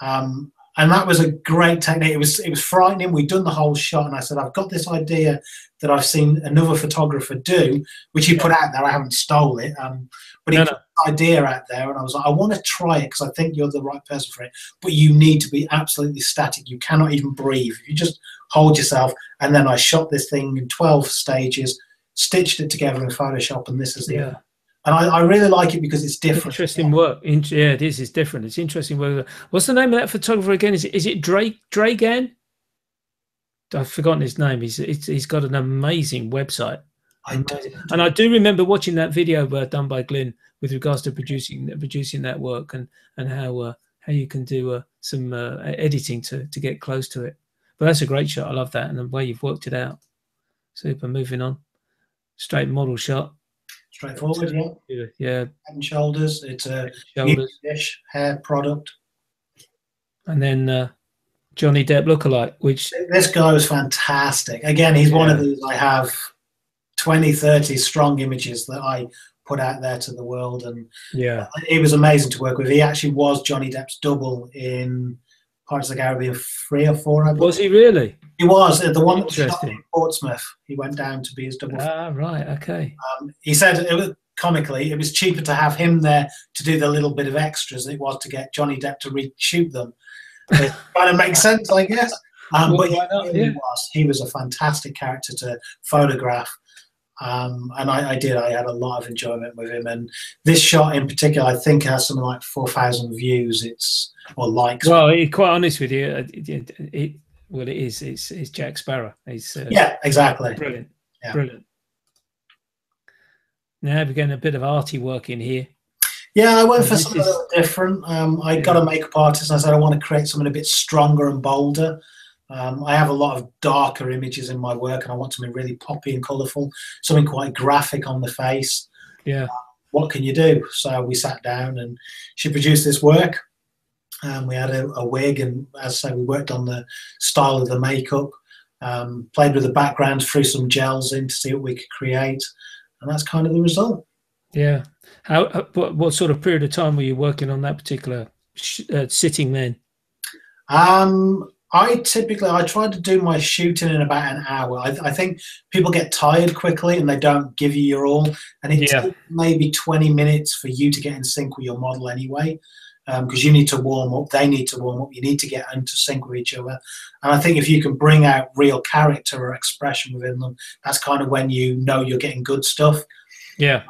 Um, and that was a great technique. It was it was frightening. We'd done the whole shot, and I said, "I've got this idea that I've seen another photographer do, which he put out there. I haven't stole it, um, but he No, put no. idea out there, and I was like, I want to try it because I think you're the right person for it. But you need to be absolutely static. You cannot even breathe. You just hold yourself. And then I shot this thing in twelve stages, stitched it together in Photoshop, and this is the Yeah. And I, I really like it because it's different. Interesting work. In, yeah, it is. It's different. It's interesting work. What's the name of that photographer again? Is it is it Drake Dragan? I've forgotten his name. He's it's, he's got an amazing website, I do. and I do remember watching that video uh, done by Glyn with regards to producing producing that work and and how uh, how you can do uh, some uh, editing to to get close to it. But that's a great shot. I love that, and the way you've worked it out. Super. Moving on. Straight model shot. Straightforward, yeah. Yeah, yeah. Head and shoulders. It's a Shoulders. dish hair product. and then uh, Johnny Depp lookalike, which This guy was fantastic. Again, he's one of Yeah. these I have 20, 30 strong images that I put out there to the world. And yeah, it was amazing to work with. He actually was Johnny Depp's double in Pirates of three or four, I was he really? He was. uh, The one that was shot in Portsmouth. He went down to be his double. Ah, right, okay, Um, he said it was comically it was cheaper to have him there to do the little bit of extras than it was to get Johnny Depp to reshoot them. It kind of makes sense, I guess. Um, Well, but why not? he, was. He was a fantastic character to photograph. Um, and I, I did. I had a lot of enjoyment with him. And this shot in particular, I think, has something like four thousand views. It's or likes. Well, quite honest with you, uh, it, it, it, well, it is. It's, it's Jack Sparrow. He's uh, yeah, exactly. brilliant, Yeah. brilliant. now we're getting a bit of arty work in here. Yeah, I went for something is... a little different. Um, I yeah. got a makeup artist and I said I want to create something a bit stronger and bolder. Um, I have a lot of darker images in my work and I want something really poppy and colourful, something quite graphic on the face. Yeah. Uh, what can you do? So we sat down and she produced this work. Um, we had a, a, wig, and as I say, we worked on the style of the makeup, um, played with the background, threw some gels in to see what we could create, and that's kind of the result. Yeah. How? Uh, what, what sort of period of time were you working on that particular uh, sitting then? Um, I typically I try to do my shooting in about an hour. I, I, think people get tired quickly and they don't give you your all, and it yeah. takes maybe twenty minutes for you to get in sync with your model anyway because um, you need to warm up, they need to warm up, you need to get into sync with each other. And I think if you can bring out real character or expression within them, that's kind of when you know you're getting good stuff. Yeah.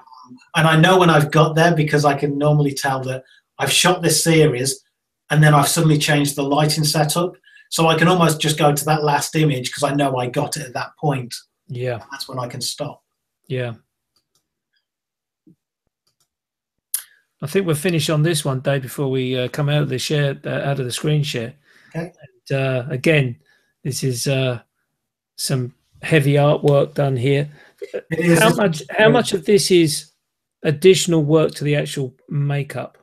And I know when I've got there because I can normally tell that I've shot this series and then I've suddenly changed the lighting setup. So I can almost just go to that last image because I know I got it at that point. Yeah. That's when I can stop. Yeah. I think we'll finish on this one, Dade, before we uh, come out of the share, uh, out of the screen share. Okay. And, uh, again, this is uh, some heavy artwork done here. How much? How much of this is additional work to the actual makeup?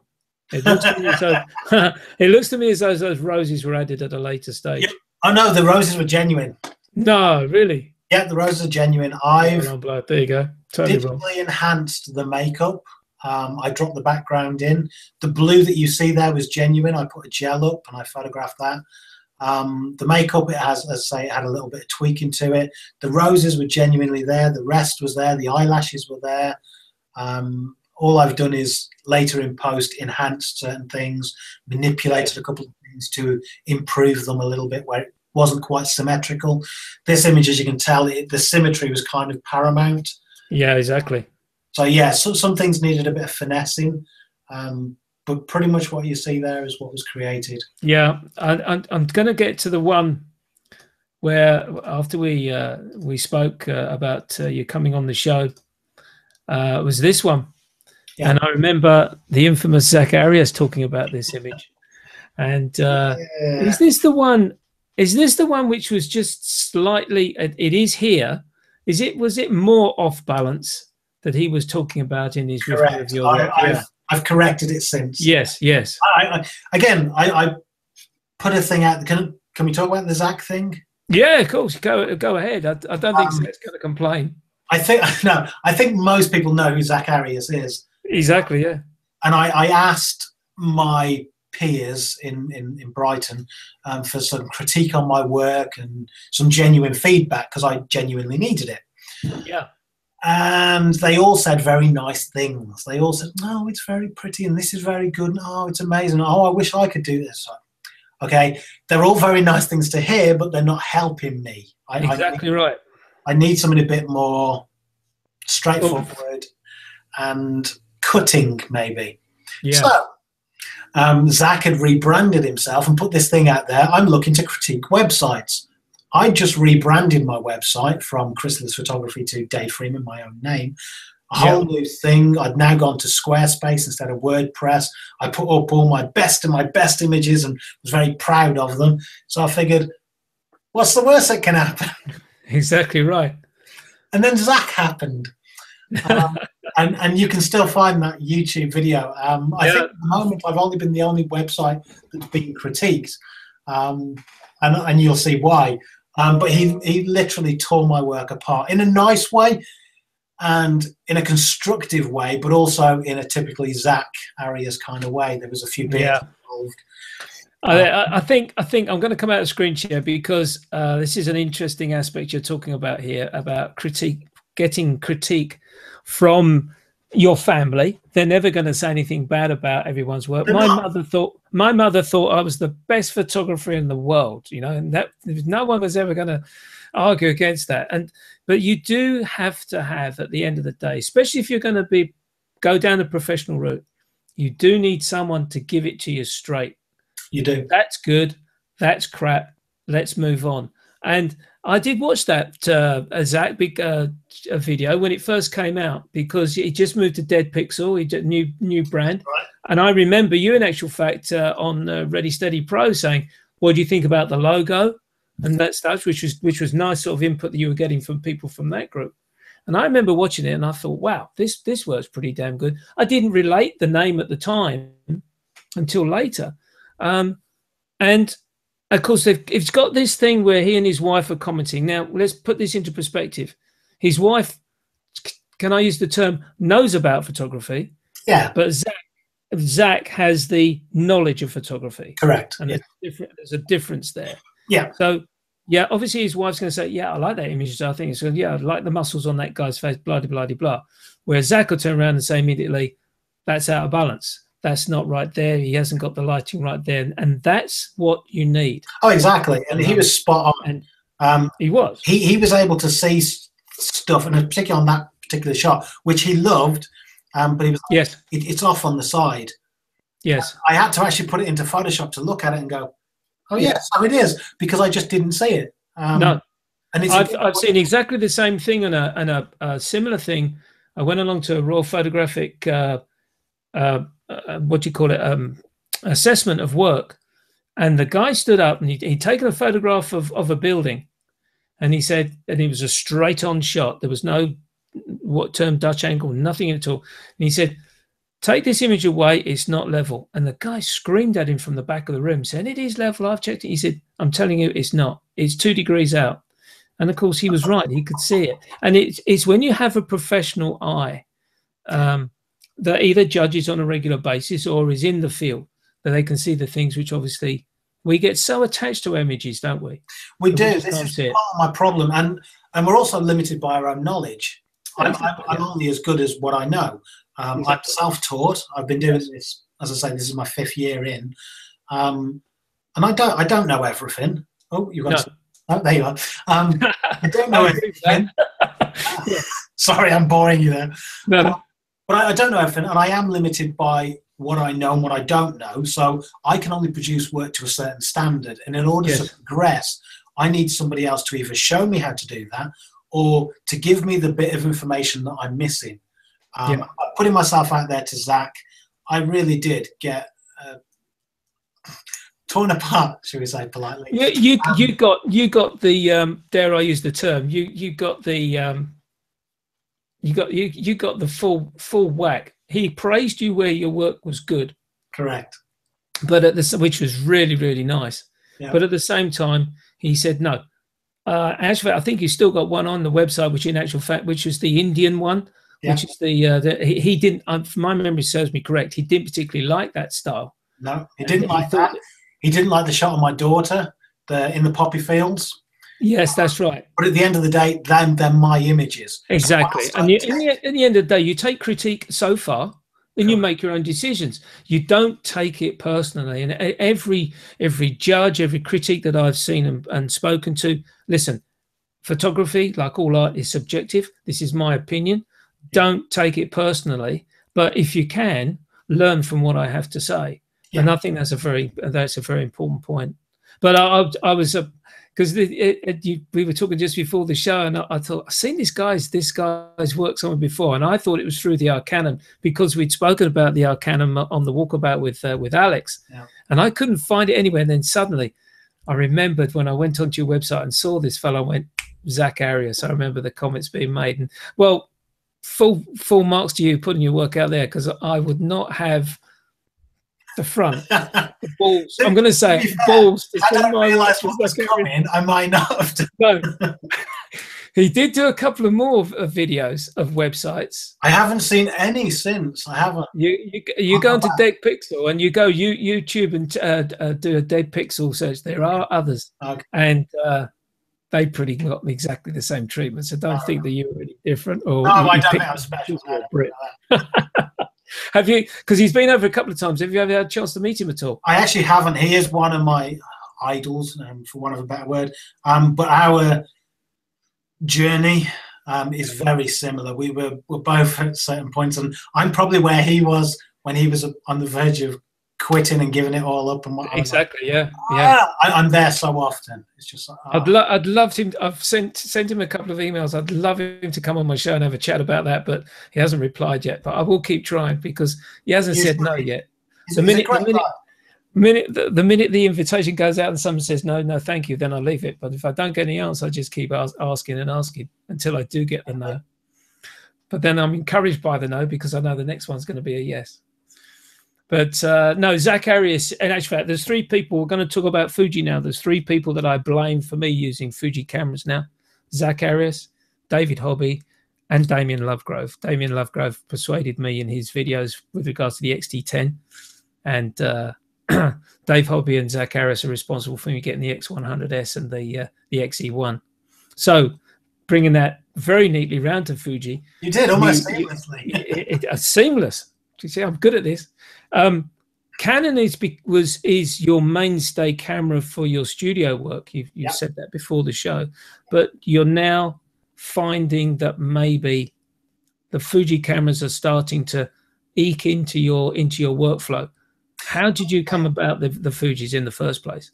It looks to me as though, it looks to me as though those roses were added at a later stage. Yeah. Oh no, the roses were genuine. No, really. Yeah, the roses are genuine. I've there you go. Totally digitally wrong. enhanced the makeup um, I dropped the background in. The blue that you see there was genuine. I put a gel up and I photographed that. Um, the makeup, it has, as I say, it had a little bit of tweaking to it. The roses were genuinely there. The rest was there. The eyelashes were there. Um, all I've done is later in post enhanced certain things, manipulated a couple of things to improve them a little bit where it wasn't quite symmetrical. This image, as you can tell, it, the symmetry was kind of paramount. Yeah, exactly. So yeah, so, some things needed a bit of finessing, um, but pretty much what you see there is what was created. Yeah, I, am going to get to the one where after we uh, we spoke uh, about uh, you coming on the show, uh, was this one, yeah. and I remember the infamous Zack Arias talking about this image. And uh, yeah. is this the one? Is this the one which was just slightly? It, it is here. Is it? Was it more off balance? that he was talking about in his Correct. review of your work. I, have I've corrected it since. Yes, yes. I, I, again, I, put a thing out. Can can we talk about the Zack thing? Yeah, of course. Go go ahead. I, I don't think um, Zack's going to complain. I think no. I think most people know who Zack Arias is. Exactly. Yeah. And I, I asked my peers in, in, in Brighton um, for some critique on my work and some genuine feedback because I genuinely needed it. Yeah and they all said very nice things. They all said, "No, it's very pretty, and this is very good. And, oh, it's amazing. Oh, I wish I could do this." Okay, they're all very nice things to hear, but they're not helping me. I, exactly I right. I need something a bit more straightforward and cutting, maybe. Yeah. So, um, Zack had rebranded himself and put this thing out there. I'm looking to critique websites. I just rebranded my website from Chrysalis Photography to Dade Freeman, my own name. A whole new thing. I'd now gone to Squarespace instead of WordPress. I put up all my best and my best images and was very proud of them. So I figured, what's the worst that can happen? Exactly right. And then Zack happened. Um, and and you can still find that YouTube video. Um, I yeah. think at the moment I've only been the only website that's been critiqued, um, and and you'll see why. Um, but he he literally tore my work apart in a nice way and in a constructive way, but also in a typically Zack Arias kind of way. There was a few bits yeah. involved. I, I, think I think I'm going to come out of screen share because uh, this is an interesting aspect you're talking about here about critique, getting critique from your family. They're never going to say anything bad about everyone's work. They're my not. mother thought my mother thought I was the best photographer in the world, you know, and that no one was ever going to argue against that. And but you do have to have at the end of the day, especially if you're going to be go down the professional route, you do need someone to give it to you straight. You do. That's good. That's crap. Let's move on. And I did watch that uh, Zack big uh, video when it first came out because he just moved to Dead Pixel, he did new new brand, Right. and I remember you, in actual fact, uh, on uh, Ready Steady Pro saying, "What do you think about the logo?" and that stuff, which was which was nice sort of input that you were getting from people from that group. And I remember watching it, and I thought, "Wow, this this works pretty damn good." I didn't relate the name at the time until later, um, and of course, it's got this thing where he and his wife are commenting. Now, let's put this into perspective. His wife, can I use the term, knows about photography, Yeah, but Zack, Zack has the knowledge of photography, correct. and Yeah. there's, different, there's a difference there. Yeah. So, yeah, obviously his wife's going to say, "Yeah, I like that image." So I think it's going, "Yeah, I like the muscles on that guy's face." Blah blah blah blah. Whereas Zack will turn around and say immediately, "That's out of balance. That's not right there. He hasn't got the lighting right there." And that's what you need. Oh, exactly. And he was spot on. And Um, he was. he he was able to see stuff, and particularly on that particular shot, which he loved. Um, but he was Yes. it, it's off on the side. Yes. I had to actually put it into Photoshop to look at it and go, "Oh Yeah. yeah, so it is," because I just didn't see it. Um, no. and it's I've, I've seen exactly the same thing and a, and a, a similar thing. I went along to a Royal Photographic, uh, uh, uh, what do you call it, um, assessment of work. And the guy stood up and he, he'd taken a photograph of, of a building. And he said, and it was a straight on shot. There was no, what term, Dutch angle, nothing at all. And he said, take this image away. It's not level. And the guy screamed at him from the back of the room, saying, it is level. I've checked it. He said, I'm telling you, it's not. It's two degrees out. And of course, he was right. He could see it. And it's, it's when you have a professional eye um, that either judges on a regular basis or is in the field that they can see the things which obviously we get so attached to images, don't we? we we do. just This is part of my problem, and and we're also limited by our own knowledge. I'm, I'm, Exactly, I'm only as good as what I know. Um, I'm self-taught. I've been doing this, as I say, this is my fifth year in, um, and I don't I don't know everything. Oh, you got No. to, oh, there you are. Um, I don't know I agree with everything. Sorry, I'm boring you there. No, no. But I, I don't know everything, and I am limited by what I know and what I don't know. So I can only produce work to a certain standard, and in order Yes. to progress, I need somebody else to either show me how to do that or to give me the bit of information that I'm missing. Um, Yeah. Putting myself out there to Zack, I really did get uh, torn apart, shall we say politely. You, you, Um, you got you got the um, dare I use the term you you got the um, you got you you got the full full whack. He praised you where your work was good, Correct. but at the which was really really nice. Yeah. But at the same time, he said no. Uh, actually, I think you still got one on the website, which in actual fact, which is the Indian one, Yeah. which is the, uh, the he, he didn't. Um, my memory serves me correct, he didn't particularly like that style. No, he didn't like thought- that. He didn't like the shot of my daughter the, in the poppy fields. Yes, um, that's right. But at the end of the day, then they're my images. Exactly. And you, in, the, in the end of the day, you take critique so far, then you make your own decisions. You don't take it personally. And every every judge, every critique that I've seen and, and spoken to, listen, photography, like all art, is subjective. This is my opinion. Don't take it personally. But if you can, learn from what I have to say. And I think that's a very that's a very important point. But I, I, I was because we were talking just before the show, and I, I thought I've seen this guy's this guy's work somewhere before, and I thought it was through the Arcanum because we'd spoken about the Arcanum on the walkabout with uh, with Alex, Yeah. and I couldn't find it anywhere. And then suddenly, I remembered when I went onto your website and saw this fellow, I went Zack Arias. I remember the comments being made, and well, full full marks to you putting your work out there because I would not have the front the balls. I'm going to say To fair, balls. I don't realise what was coming. I might not have done. No. he did do a couple of more of, of videos of websites. I haven't seen any since. I haven't. You you, you Oh, go into. Dead Pixel and you go you YouTube and uh, uh, do a Dead Pixel search. There are others, Okay. and uh, they pretty got exactly the same treatment. So don't Oh. think that you're really different. Or No, I don't think I'm special. Have you? Because he's been over a couple of times. Have you ever had a chance to meet him at all? I actually haven't. He is one of my idols, um, for want of a better word. Um, but our journey um, is very similar. We were, were both at certain points, and I'm probably where he was when he was on the verge of quitting and giving it all up and what exactly like, yeah yeah. Ah, I, am there so often. It's just like, I'd, lo- I'd love him I've sent sent him a couple of emails. I'd love him to come on my show and have a chat about that but he hasn't replied yet. But I will keep trying because he hasn't said no yet. The minute, the minute, minute the, the, minute the invitation goes out and someone says no no thank you then I leave it. But if I don't get any answer I just keep as- asking and asking until I do get the no. But then I'm encouraged by the no because I know the next one's going to be a yes but uh, no, Zack Arias, in actual fact, there's three people. We're going to talk about Fuji now. There's three people that I blame for me using Fuji cameras now Zack Arias, David Hobby, and Damien Lovegrove. Damien Lovegrove persuaded me in his videos with regards to the XT10. And uh, Dave Hobby and Zack Arias are responsible for me getting the X100S and the uh, the XE1. So bringing that very neatly round to Fuji. You did almost you, seamlessly. it, it, seamless. You see, I'm good at this. Um, Canon is was is your mainstay camera for your studio work. You've you said that before the show, but you're now finding that maybe the Fuji cameras are starting to eke into your into your workflow. How did you come about the, the Fuji's in the first place?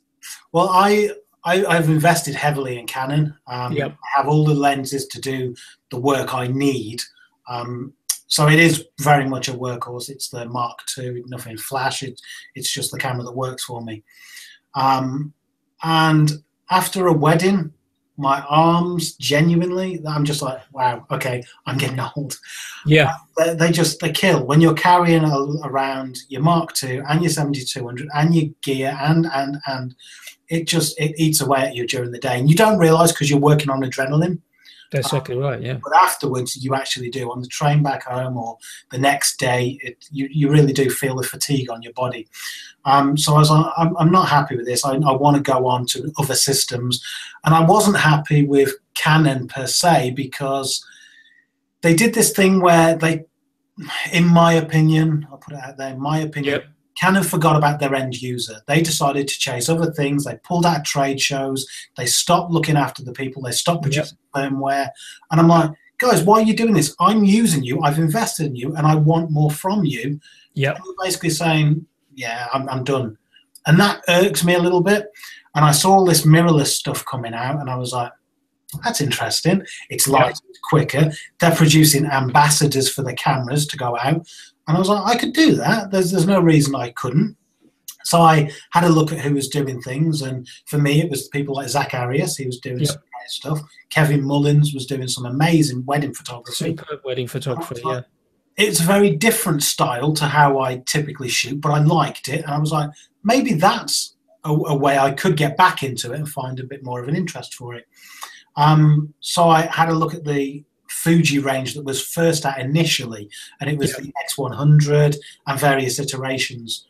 Well, I, I have invested heavily in Canon. Um, yep. I have all the lenses to do the work I need. Um, so it is very much a workhorse. It's the Mark II, nothing flash. It, it's just the camera that works for me. Um, and after a wedding, my arms genuinely, I'm just like, wow, okay, I'm getting old. Yeah. They, they just, they kill. When you're carrying a, around your Mark II and your 7200 and your gear and, and, and, it just, it eats away at you during the day. And you don't realize because you're working on adrenaline that's exactly right. Yeah. But afterwards, you actually do on the train back home or the next day. It, you you really do feel the fatigue on your body. Um, so I was like, I'm, I'm not happy with this. I, I want to go on to other systems, and I wasn't happy with Canon per se because they did this thing where they, in my opinion, I'll put it out there. In my opinion. Yep Canon forgot about their end user. They decided to chase other things. They pulled out trade shows. They stopped looking after the people. They stopped producing yep. firmware. And I'm like, guys, why are you doing this? I'm using you. I've invested in you, and I want more from you. Yeah. Basically saying, yeah, I'm, I'm done. And that irks me a little bit. And I saw all this mirrorless stuff coming out, and I was like, that's interesting. It's lighter, it's quicker. They're producing ambassadors for the cameras to go out. And I was like, I could do that. There's, there's no reason I couldn't. So I had a look at who was doing things, and for me, it was people like Zack Arias. He was doing yep. some great stuff. Kevin Mullins was doing some amazing wedding photography. Superb wedding photography, yeah. It's a very different style to how I typically shoot, but I liked it, and I was like, maybe that's a, a way I could get back into it and find a bit more of an interest for it. Um, so I had a look at the Fuji range that was first at initially, and it was yeah. the X100 and various iterations.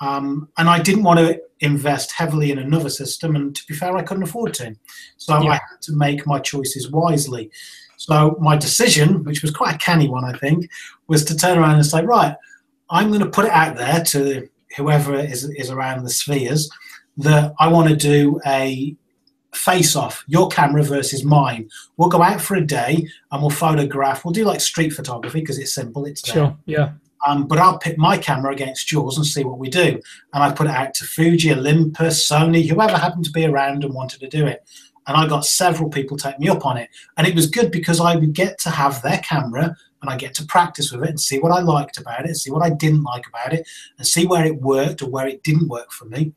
Um, and I didn't want to invest heavily in another system, and to be fair, I couldn't afford to. So yeah. I had to make my choices wisely. So my decision, which was quite a canny one, I think, was to turn around and say, right, I'm going to put it out there to whoever is, is around the spheres that I want to do a face off your camera versus mine. We'll go out for a day and we'll photograph. We'll do like street photography because it's simple. It's there. sure, yeah. Um, but I'll pit my camera against yours and see what we do. And I put it out to Fuji, Olympus, Sony, whoever happened to be around and wanted to do it. And I got several people take me up on it. And it was good because I would get to have their camera and I get to practice with it and see what I liked about it, see what I didn't like about it, and see where it worked or where it didn't work for me.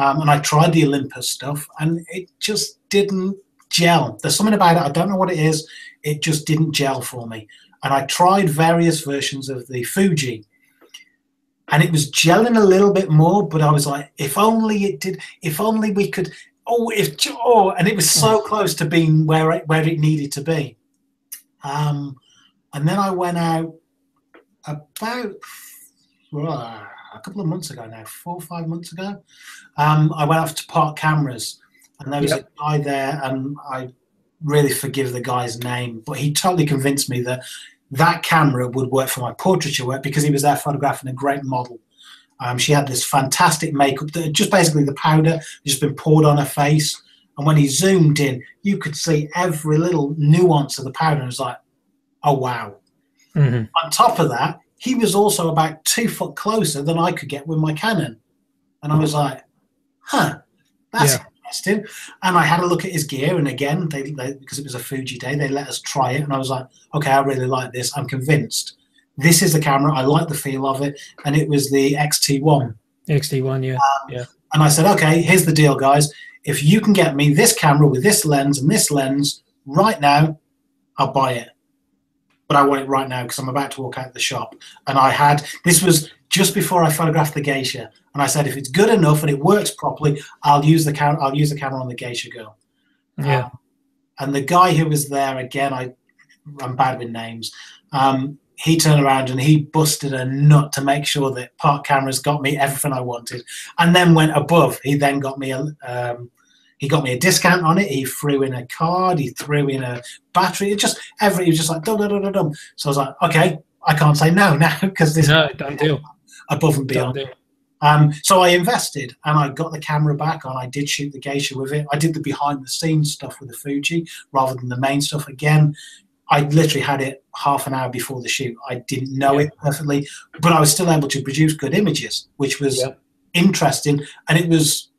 Um, and I tried the Olympus stuff, and it just didn't gel. There's something about it. I don't know what it is. It just didn't gel for me. And I tried various versions of the Fuji, and it was gelling a little bit more. But I was like, if only it did. If only we could. Oh, if oh, and it was so close to being where it, where it needed to be. Um, and then I went out about a couple of months ago now, four or five months ago. Um, I went off to Park Cameras, and there was yep. a guy there, and I really forgive the guy's name, but he totally convinced me that that camera would work for my portraiture work because he was there photographing a great model. Um, she had this fantastic makeup that just basically the powder just been poured on her face. And when he zoomed in, you could see every little nuance of the powder. And it was like, oh, wow. Mm-hmm. On top of that, he was also about two foot closer than I could get with my Canon. And I was like, huh, that's yeah. interesting. And I had a look at his gear, and again, they, they, because it was a Fuji day, they let us try it, and I was like, okay, I really like this. I'm convinced. This is the camera. I like the feel of it, and it was the XT1. XT1, yeah, um, yeah. And I said, okay, here's the deal, guys. If you can get me this camera with this lens and this lens right now, I'll buy it. But I want it right now because I'm about to walk out of the shop. And I had this was just before I photographed the geisha, and I said, if it's good enough and it works properly, I'll use the camera. I'll use the camera on the geisha girl. Yeah. Um, and the guy who was there again, I I'm bad with names. Um, he turned around and he busted a nut to make sure that park cameras got me everything I wanted, and then went above. He then got me a um, he got me a discount on it. He threw in a card. He threw in a battery. It just every he was just like dum dum dum dum. So I was like, okay, I can't say no now because this no done deal above and beyond. Um, so I invested and I got the camera back and I did shoot the geisha with it. I did the behind the scenes stuff with the Fuji rather than the main stuff. Again, I literally had it half an hour before the shoot. I didn't know yeah. it perfectly, but I was still able to produce good images, which was yeah. interesting. And it was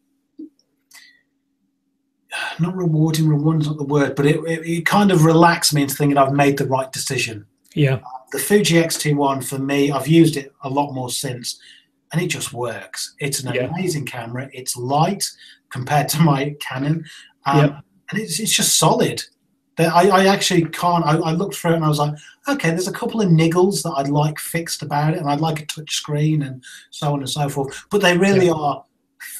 not rewarding, rewarding not the word, but it, it, it, kind of relaxed me into thinking I've made the right decision. Yeah. the Fuji X-T1 for me, I've used it a lot more since, and it just works. It's an yeah. amazing camera. It's light compared to my Canon, um, yeah. and it's, it's just solid. I, I actually can't. I, I, looked through it and I was like, okay, there's a couple of niggles that I'd like fixed about it, and I'd like a touch screen and so on and so forth. But they really yeah. are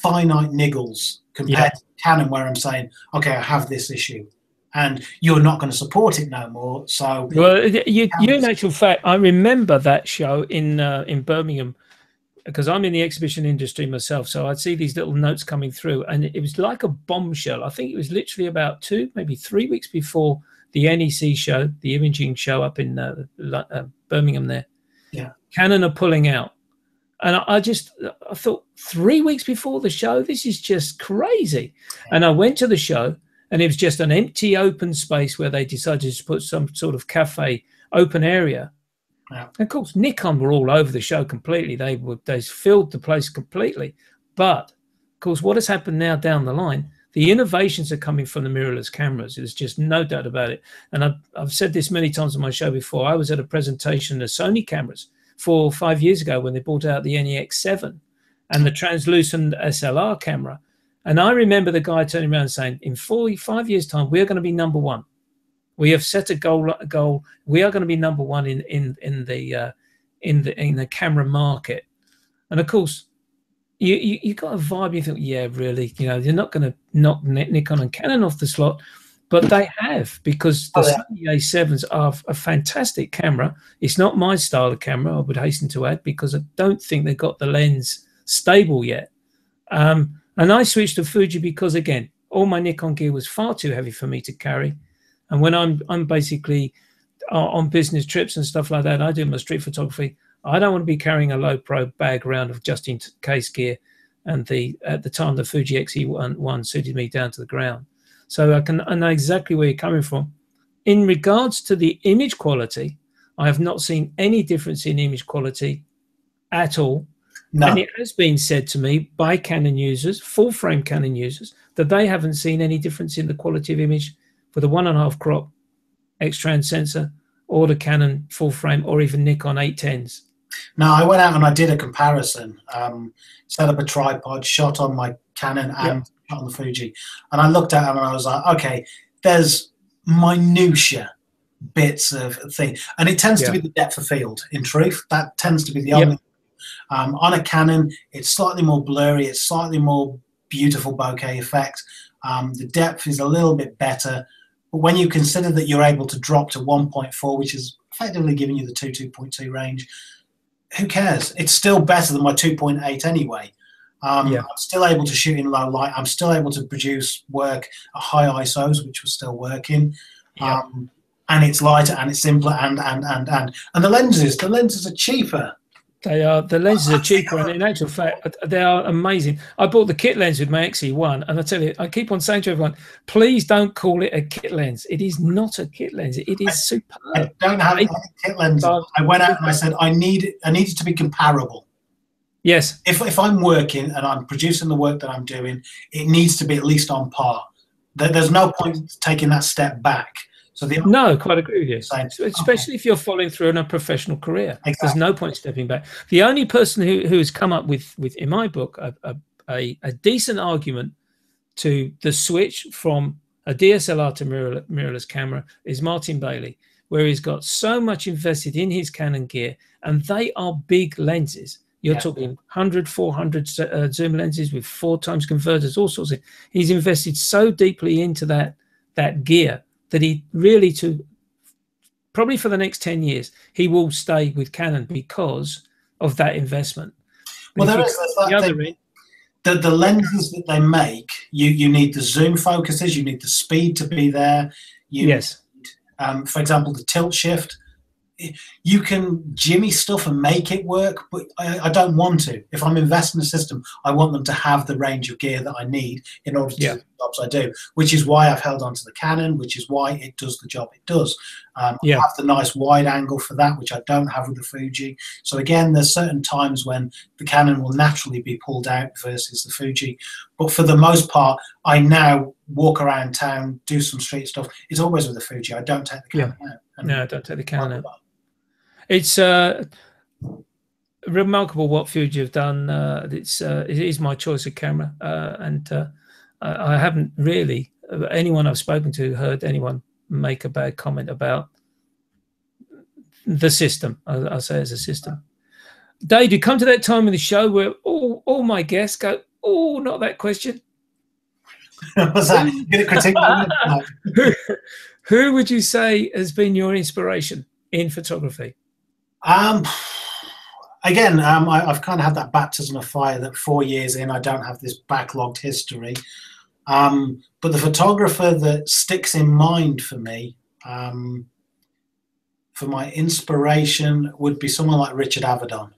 finite niggles compared yeah. to Canon, where I'm saying, okay, I have this issue, and you're not going to support it no more. So, well, you, you in actual fact, I remember that show in uh, in Birmingham because I'm in the exhibition industry myself, so I'd see these little notes coming through, and it was like a bombshell. I think it was literally about two, maybe three weeks before the NEC show, the imaging show up in uh, uh, Birmingham. There, yeah, Canon are pulling out, and I, I, just I thought three weeks before the show, this is just crazy. And I went to the show, and it was just an empty open space where they decided to put some sort of cafe open area yeah. Of course, Nikon were all over the show completely. They were they filled the place completely. But of course, what has happened now down the line? The innovations are coming from the mirrorless cameras. There's just no doubt about it. And I've, I've said this many times on my show before. I was at a presentation of Sony cameras four or five years ago when they brought out the NEX7 and the translucent SLR camera. And I remember the guy turning around saying, in four, five years' time, we're going to be number one. We have set a goal. A goal. We are going to be number one in in in the uh, in the in the camera market, and of course, you you, you got a vibe. You think, yeah, really, you know, you're not going to knock Nikon and Canon off the slot, but they have because the oh, yeah. Sony A7s are a fantastic camera. It's not my style of camera. I would hasten to add because I don't think they've got the lens stable yet. Um, and I switched to Fuji because again, all my Nikon gear was far too heavy for me to carry. And when I'm I'm basically uh, on business trips and stuff like that, I do my street photography. I don't want to be carrying a Lowepro bag around of just in case gear. And the at the time the Fuji X-E1 one suited me down to the ground. So I can I know exactly where you're coming from. In regards to the image quality, I have not seen any difference in image quality at all. No. And it has been said to me by Canon users, full frame Canon users, that they haven't seen any difference in the quality of image for the one and a half crop X-Trans sensor or the Canon full frame or even Nikon 810s? No, I went out and I did a comparison. Um, set up a tripod, shot on my Canon and yep. On the Fuji, and I looked at them and I was like, okay, there's minutia bits of thing, and it tends to be the depth of field. In truth, that tends to be the yep. only. Um, on a Canon, it's slightly more blurry. It's slightly more beautiful bokeh effect. Um, the depth is a little bit better. But when you consider that you're able to drop to 1.4, which is effectively giving you the 2 2.2 range, who cares? It's still better than my 2.8 anyway. Um, yeah. I'm still able to shoot in low light. I'm still able to produce work at high ISOs, which was still working. Yeah. Um, and it's lighter and it's simpler and and and and and the lenses. The lenses are cheaper. They are the lenses are cheaper, and in actual fact, they are amazing. I bought the kit lens with my XE1, and I tell you, I keep on saying to everyone, please don't call it a kit lens. It is not a kit lens. It is I, superb. I don't have a kit lens. I went out and I said I need I need it to be comparable. Yes. If if I'm working and I'm producing the work that I'm doing, it needs to be at least on par. There's no point taking that step back so the no, quite agree with you. Especially okay. if you're following through in a professional career, exactly. there's no point stepping back. The only person who, who has come up with, with in my book, a, a, a decent argument to the switch from a DSLR to mirror, mirrorless camera is Martin Bailey, where he's got so much invested in his Canon gear, and they are big lenses. You're yeah. talking 100, 400 uh, zoom lenses with four times converters, all sorts of. He's invested so deeply into that that gear that he really to probably for the next 10 years he will stay with canon because of that investment well there is the, other thing, the, the lenses that they make you you need the zoom focuses you need the speed to be there you yes need, um, for example the tilt shift you can jimmy stuff and make it work, but I, I, don't want to. If I'm investing in a system, I want them to have the range of gear that I need in order to yeah. do the jobs I do, which is why I've held on to the Canon, which is why it does the job it does. Um, yeah. I have the nice wide angle for that, which I don't have with the Fuji. So again, there's certain times when the Canon will naturally be pulled out versus the Fuji. But for the most part, I now walk around town, do some street stuff. It's always with the Fuji. I don't take the Canon yeah. out. No, I don't take the Canon out it's uh, remarkable what Fuji have done. Uh, it's uh, it is my choice of camera, uh, and uh, I, I haven't really anyone I've spoken to heard anyone make a bad comment about the system. I, will say as a system. Dade, you come to that time in the show where all all my guests go, "Oh, not that question." What's that? who, who would you say has been your inspiration in photography? Um, again, um, I, have kind of had that baptism of fire that four years in, I don't have this backlogged history. Um, but the photographer that sticks in mind for me, um, for my inspiration, would be someone like Richard Avedon.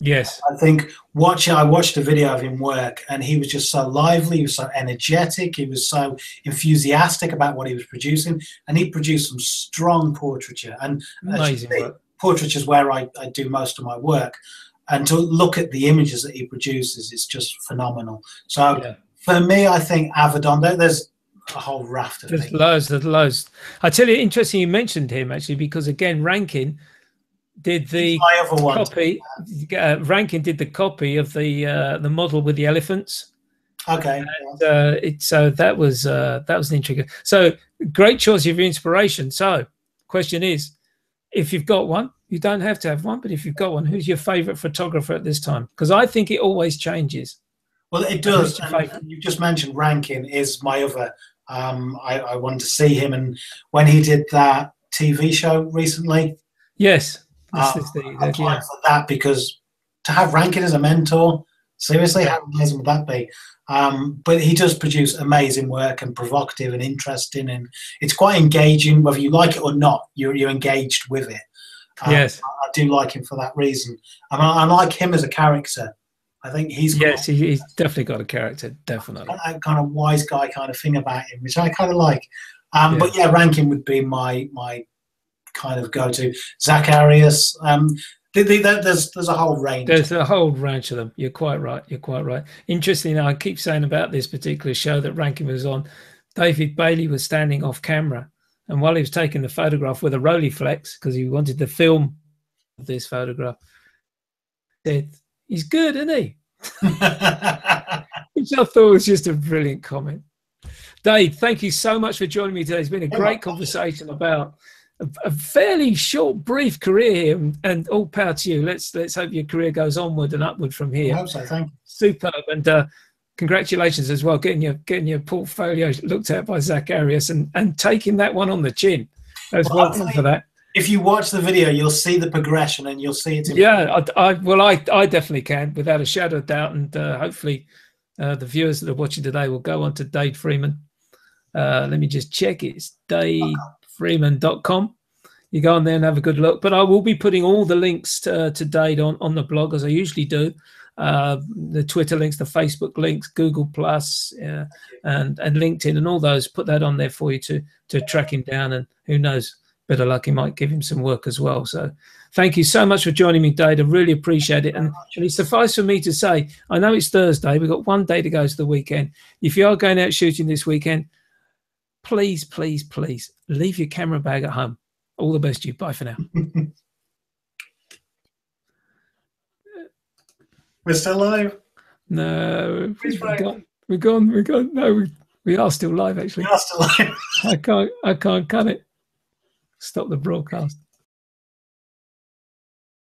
Yes, I think watching. I watched a video of him work, and he was just so lively. He was so energetic. He was so enthusiastic about what he was producing, and he produced some strong portraiture. And amazing work portraiture is where I, I do most of my work. And to look at the images that he produces is just phenomenal. So yeah. for me, I think Avedon, there's a whole raft of There's things. loads, there's loads. I tell you, interesting you mentioned him actually, because again, Rankin did the copy. Uh, Rankin did the copy of the uh, the model with the elephants. Okay. And, uh, it, so that was uh, that was an intriguing. So great choice of your inspiration. So question is, if you've got one, you don't have to have one, but if you've got one, who's your favorite photographer at this time? Because I think it always changes. Well, it does. you just mentioned Rankin is my other. Um, I, I wanted to see him, and when he did that TV show recently, yes, um, the, the, yeah. for that because to have Rankin as a mentor, seriously, how amazing would that be? Um, but he does produce amazing work and provocative and interesting, and it's quite engaging. Whether you like it or not, you're, you're engaged with it. Um, yes, I, do like him for that reason, and I, I like him as a character. I think he's yes, got, he's definitely got a character, definitely that kind of wise guy kind of thing about him, which I kind of like. Um, yeah. But yeah, Rankin would be my my kind of go to. Zack Arias, um, there's there's a whole range. There's a whole range of them. You're quite right. You're quite right. Interesting. I keep saying about this particular show that Rankin was on. David Bailey was standing off camera, and while he was taking the photograph with a Rolleiflex because he wanted to film this photograph, said, "He's good, isn't he?" Which I thought was just a brilliant comment. Dade, thank you so much for joining me today. It's been a great conversation about a, a fairly short, brief career here, and, and, all power to you. Let's let's hope your career goes onward and upward from here. I hope so. Thank you. Superb, and uh, congratulations as well, getting your getting your portfolio looked at by Zack Arias and and taking that one on the chin. That's well, welcome for that. If you watch the video, you'll see the progression and you'll see it. Yeah, I, I, well, I I definitely can, without a shadow of doubt, and uh, hopefully. Uh, the viewers that are watching today will go on to Dade Freeman. Uh, let me just check. It's Dade freeman.com. you go on there and have a good look. But I will be putting all the links to, to Dade on, on the blog as I usually do. Uh, the Twitter links, the Facebook links, Google Plus, uh, and and LinkedIn, and all those. Put that on there for you to to track him down, and who knows, bit of luck, he might give him some work as well. So, thank you so much for joining me, Dade. I really appreciate it. And, and it suffice for me to say, I know it's Thursday. We've got one day to go to the weekend. If you are going out shooting this weekend, please, please, please leave your camera bag at home. All the best to you. Bye for now. We're still live. No, we've gone. We're gone. We're gone. No, we, we are still live. Actually, we are still live. I can't. I can't cut it. Stop the broadcast.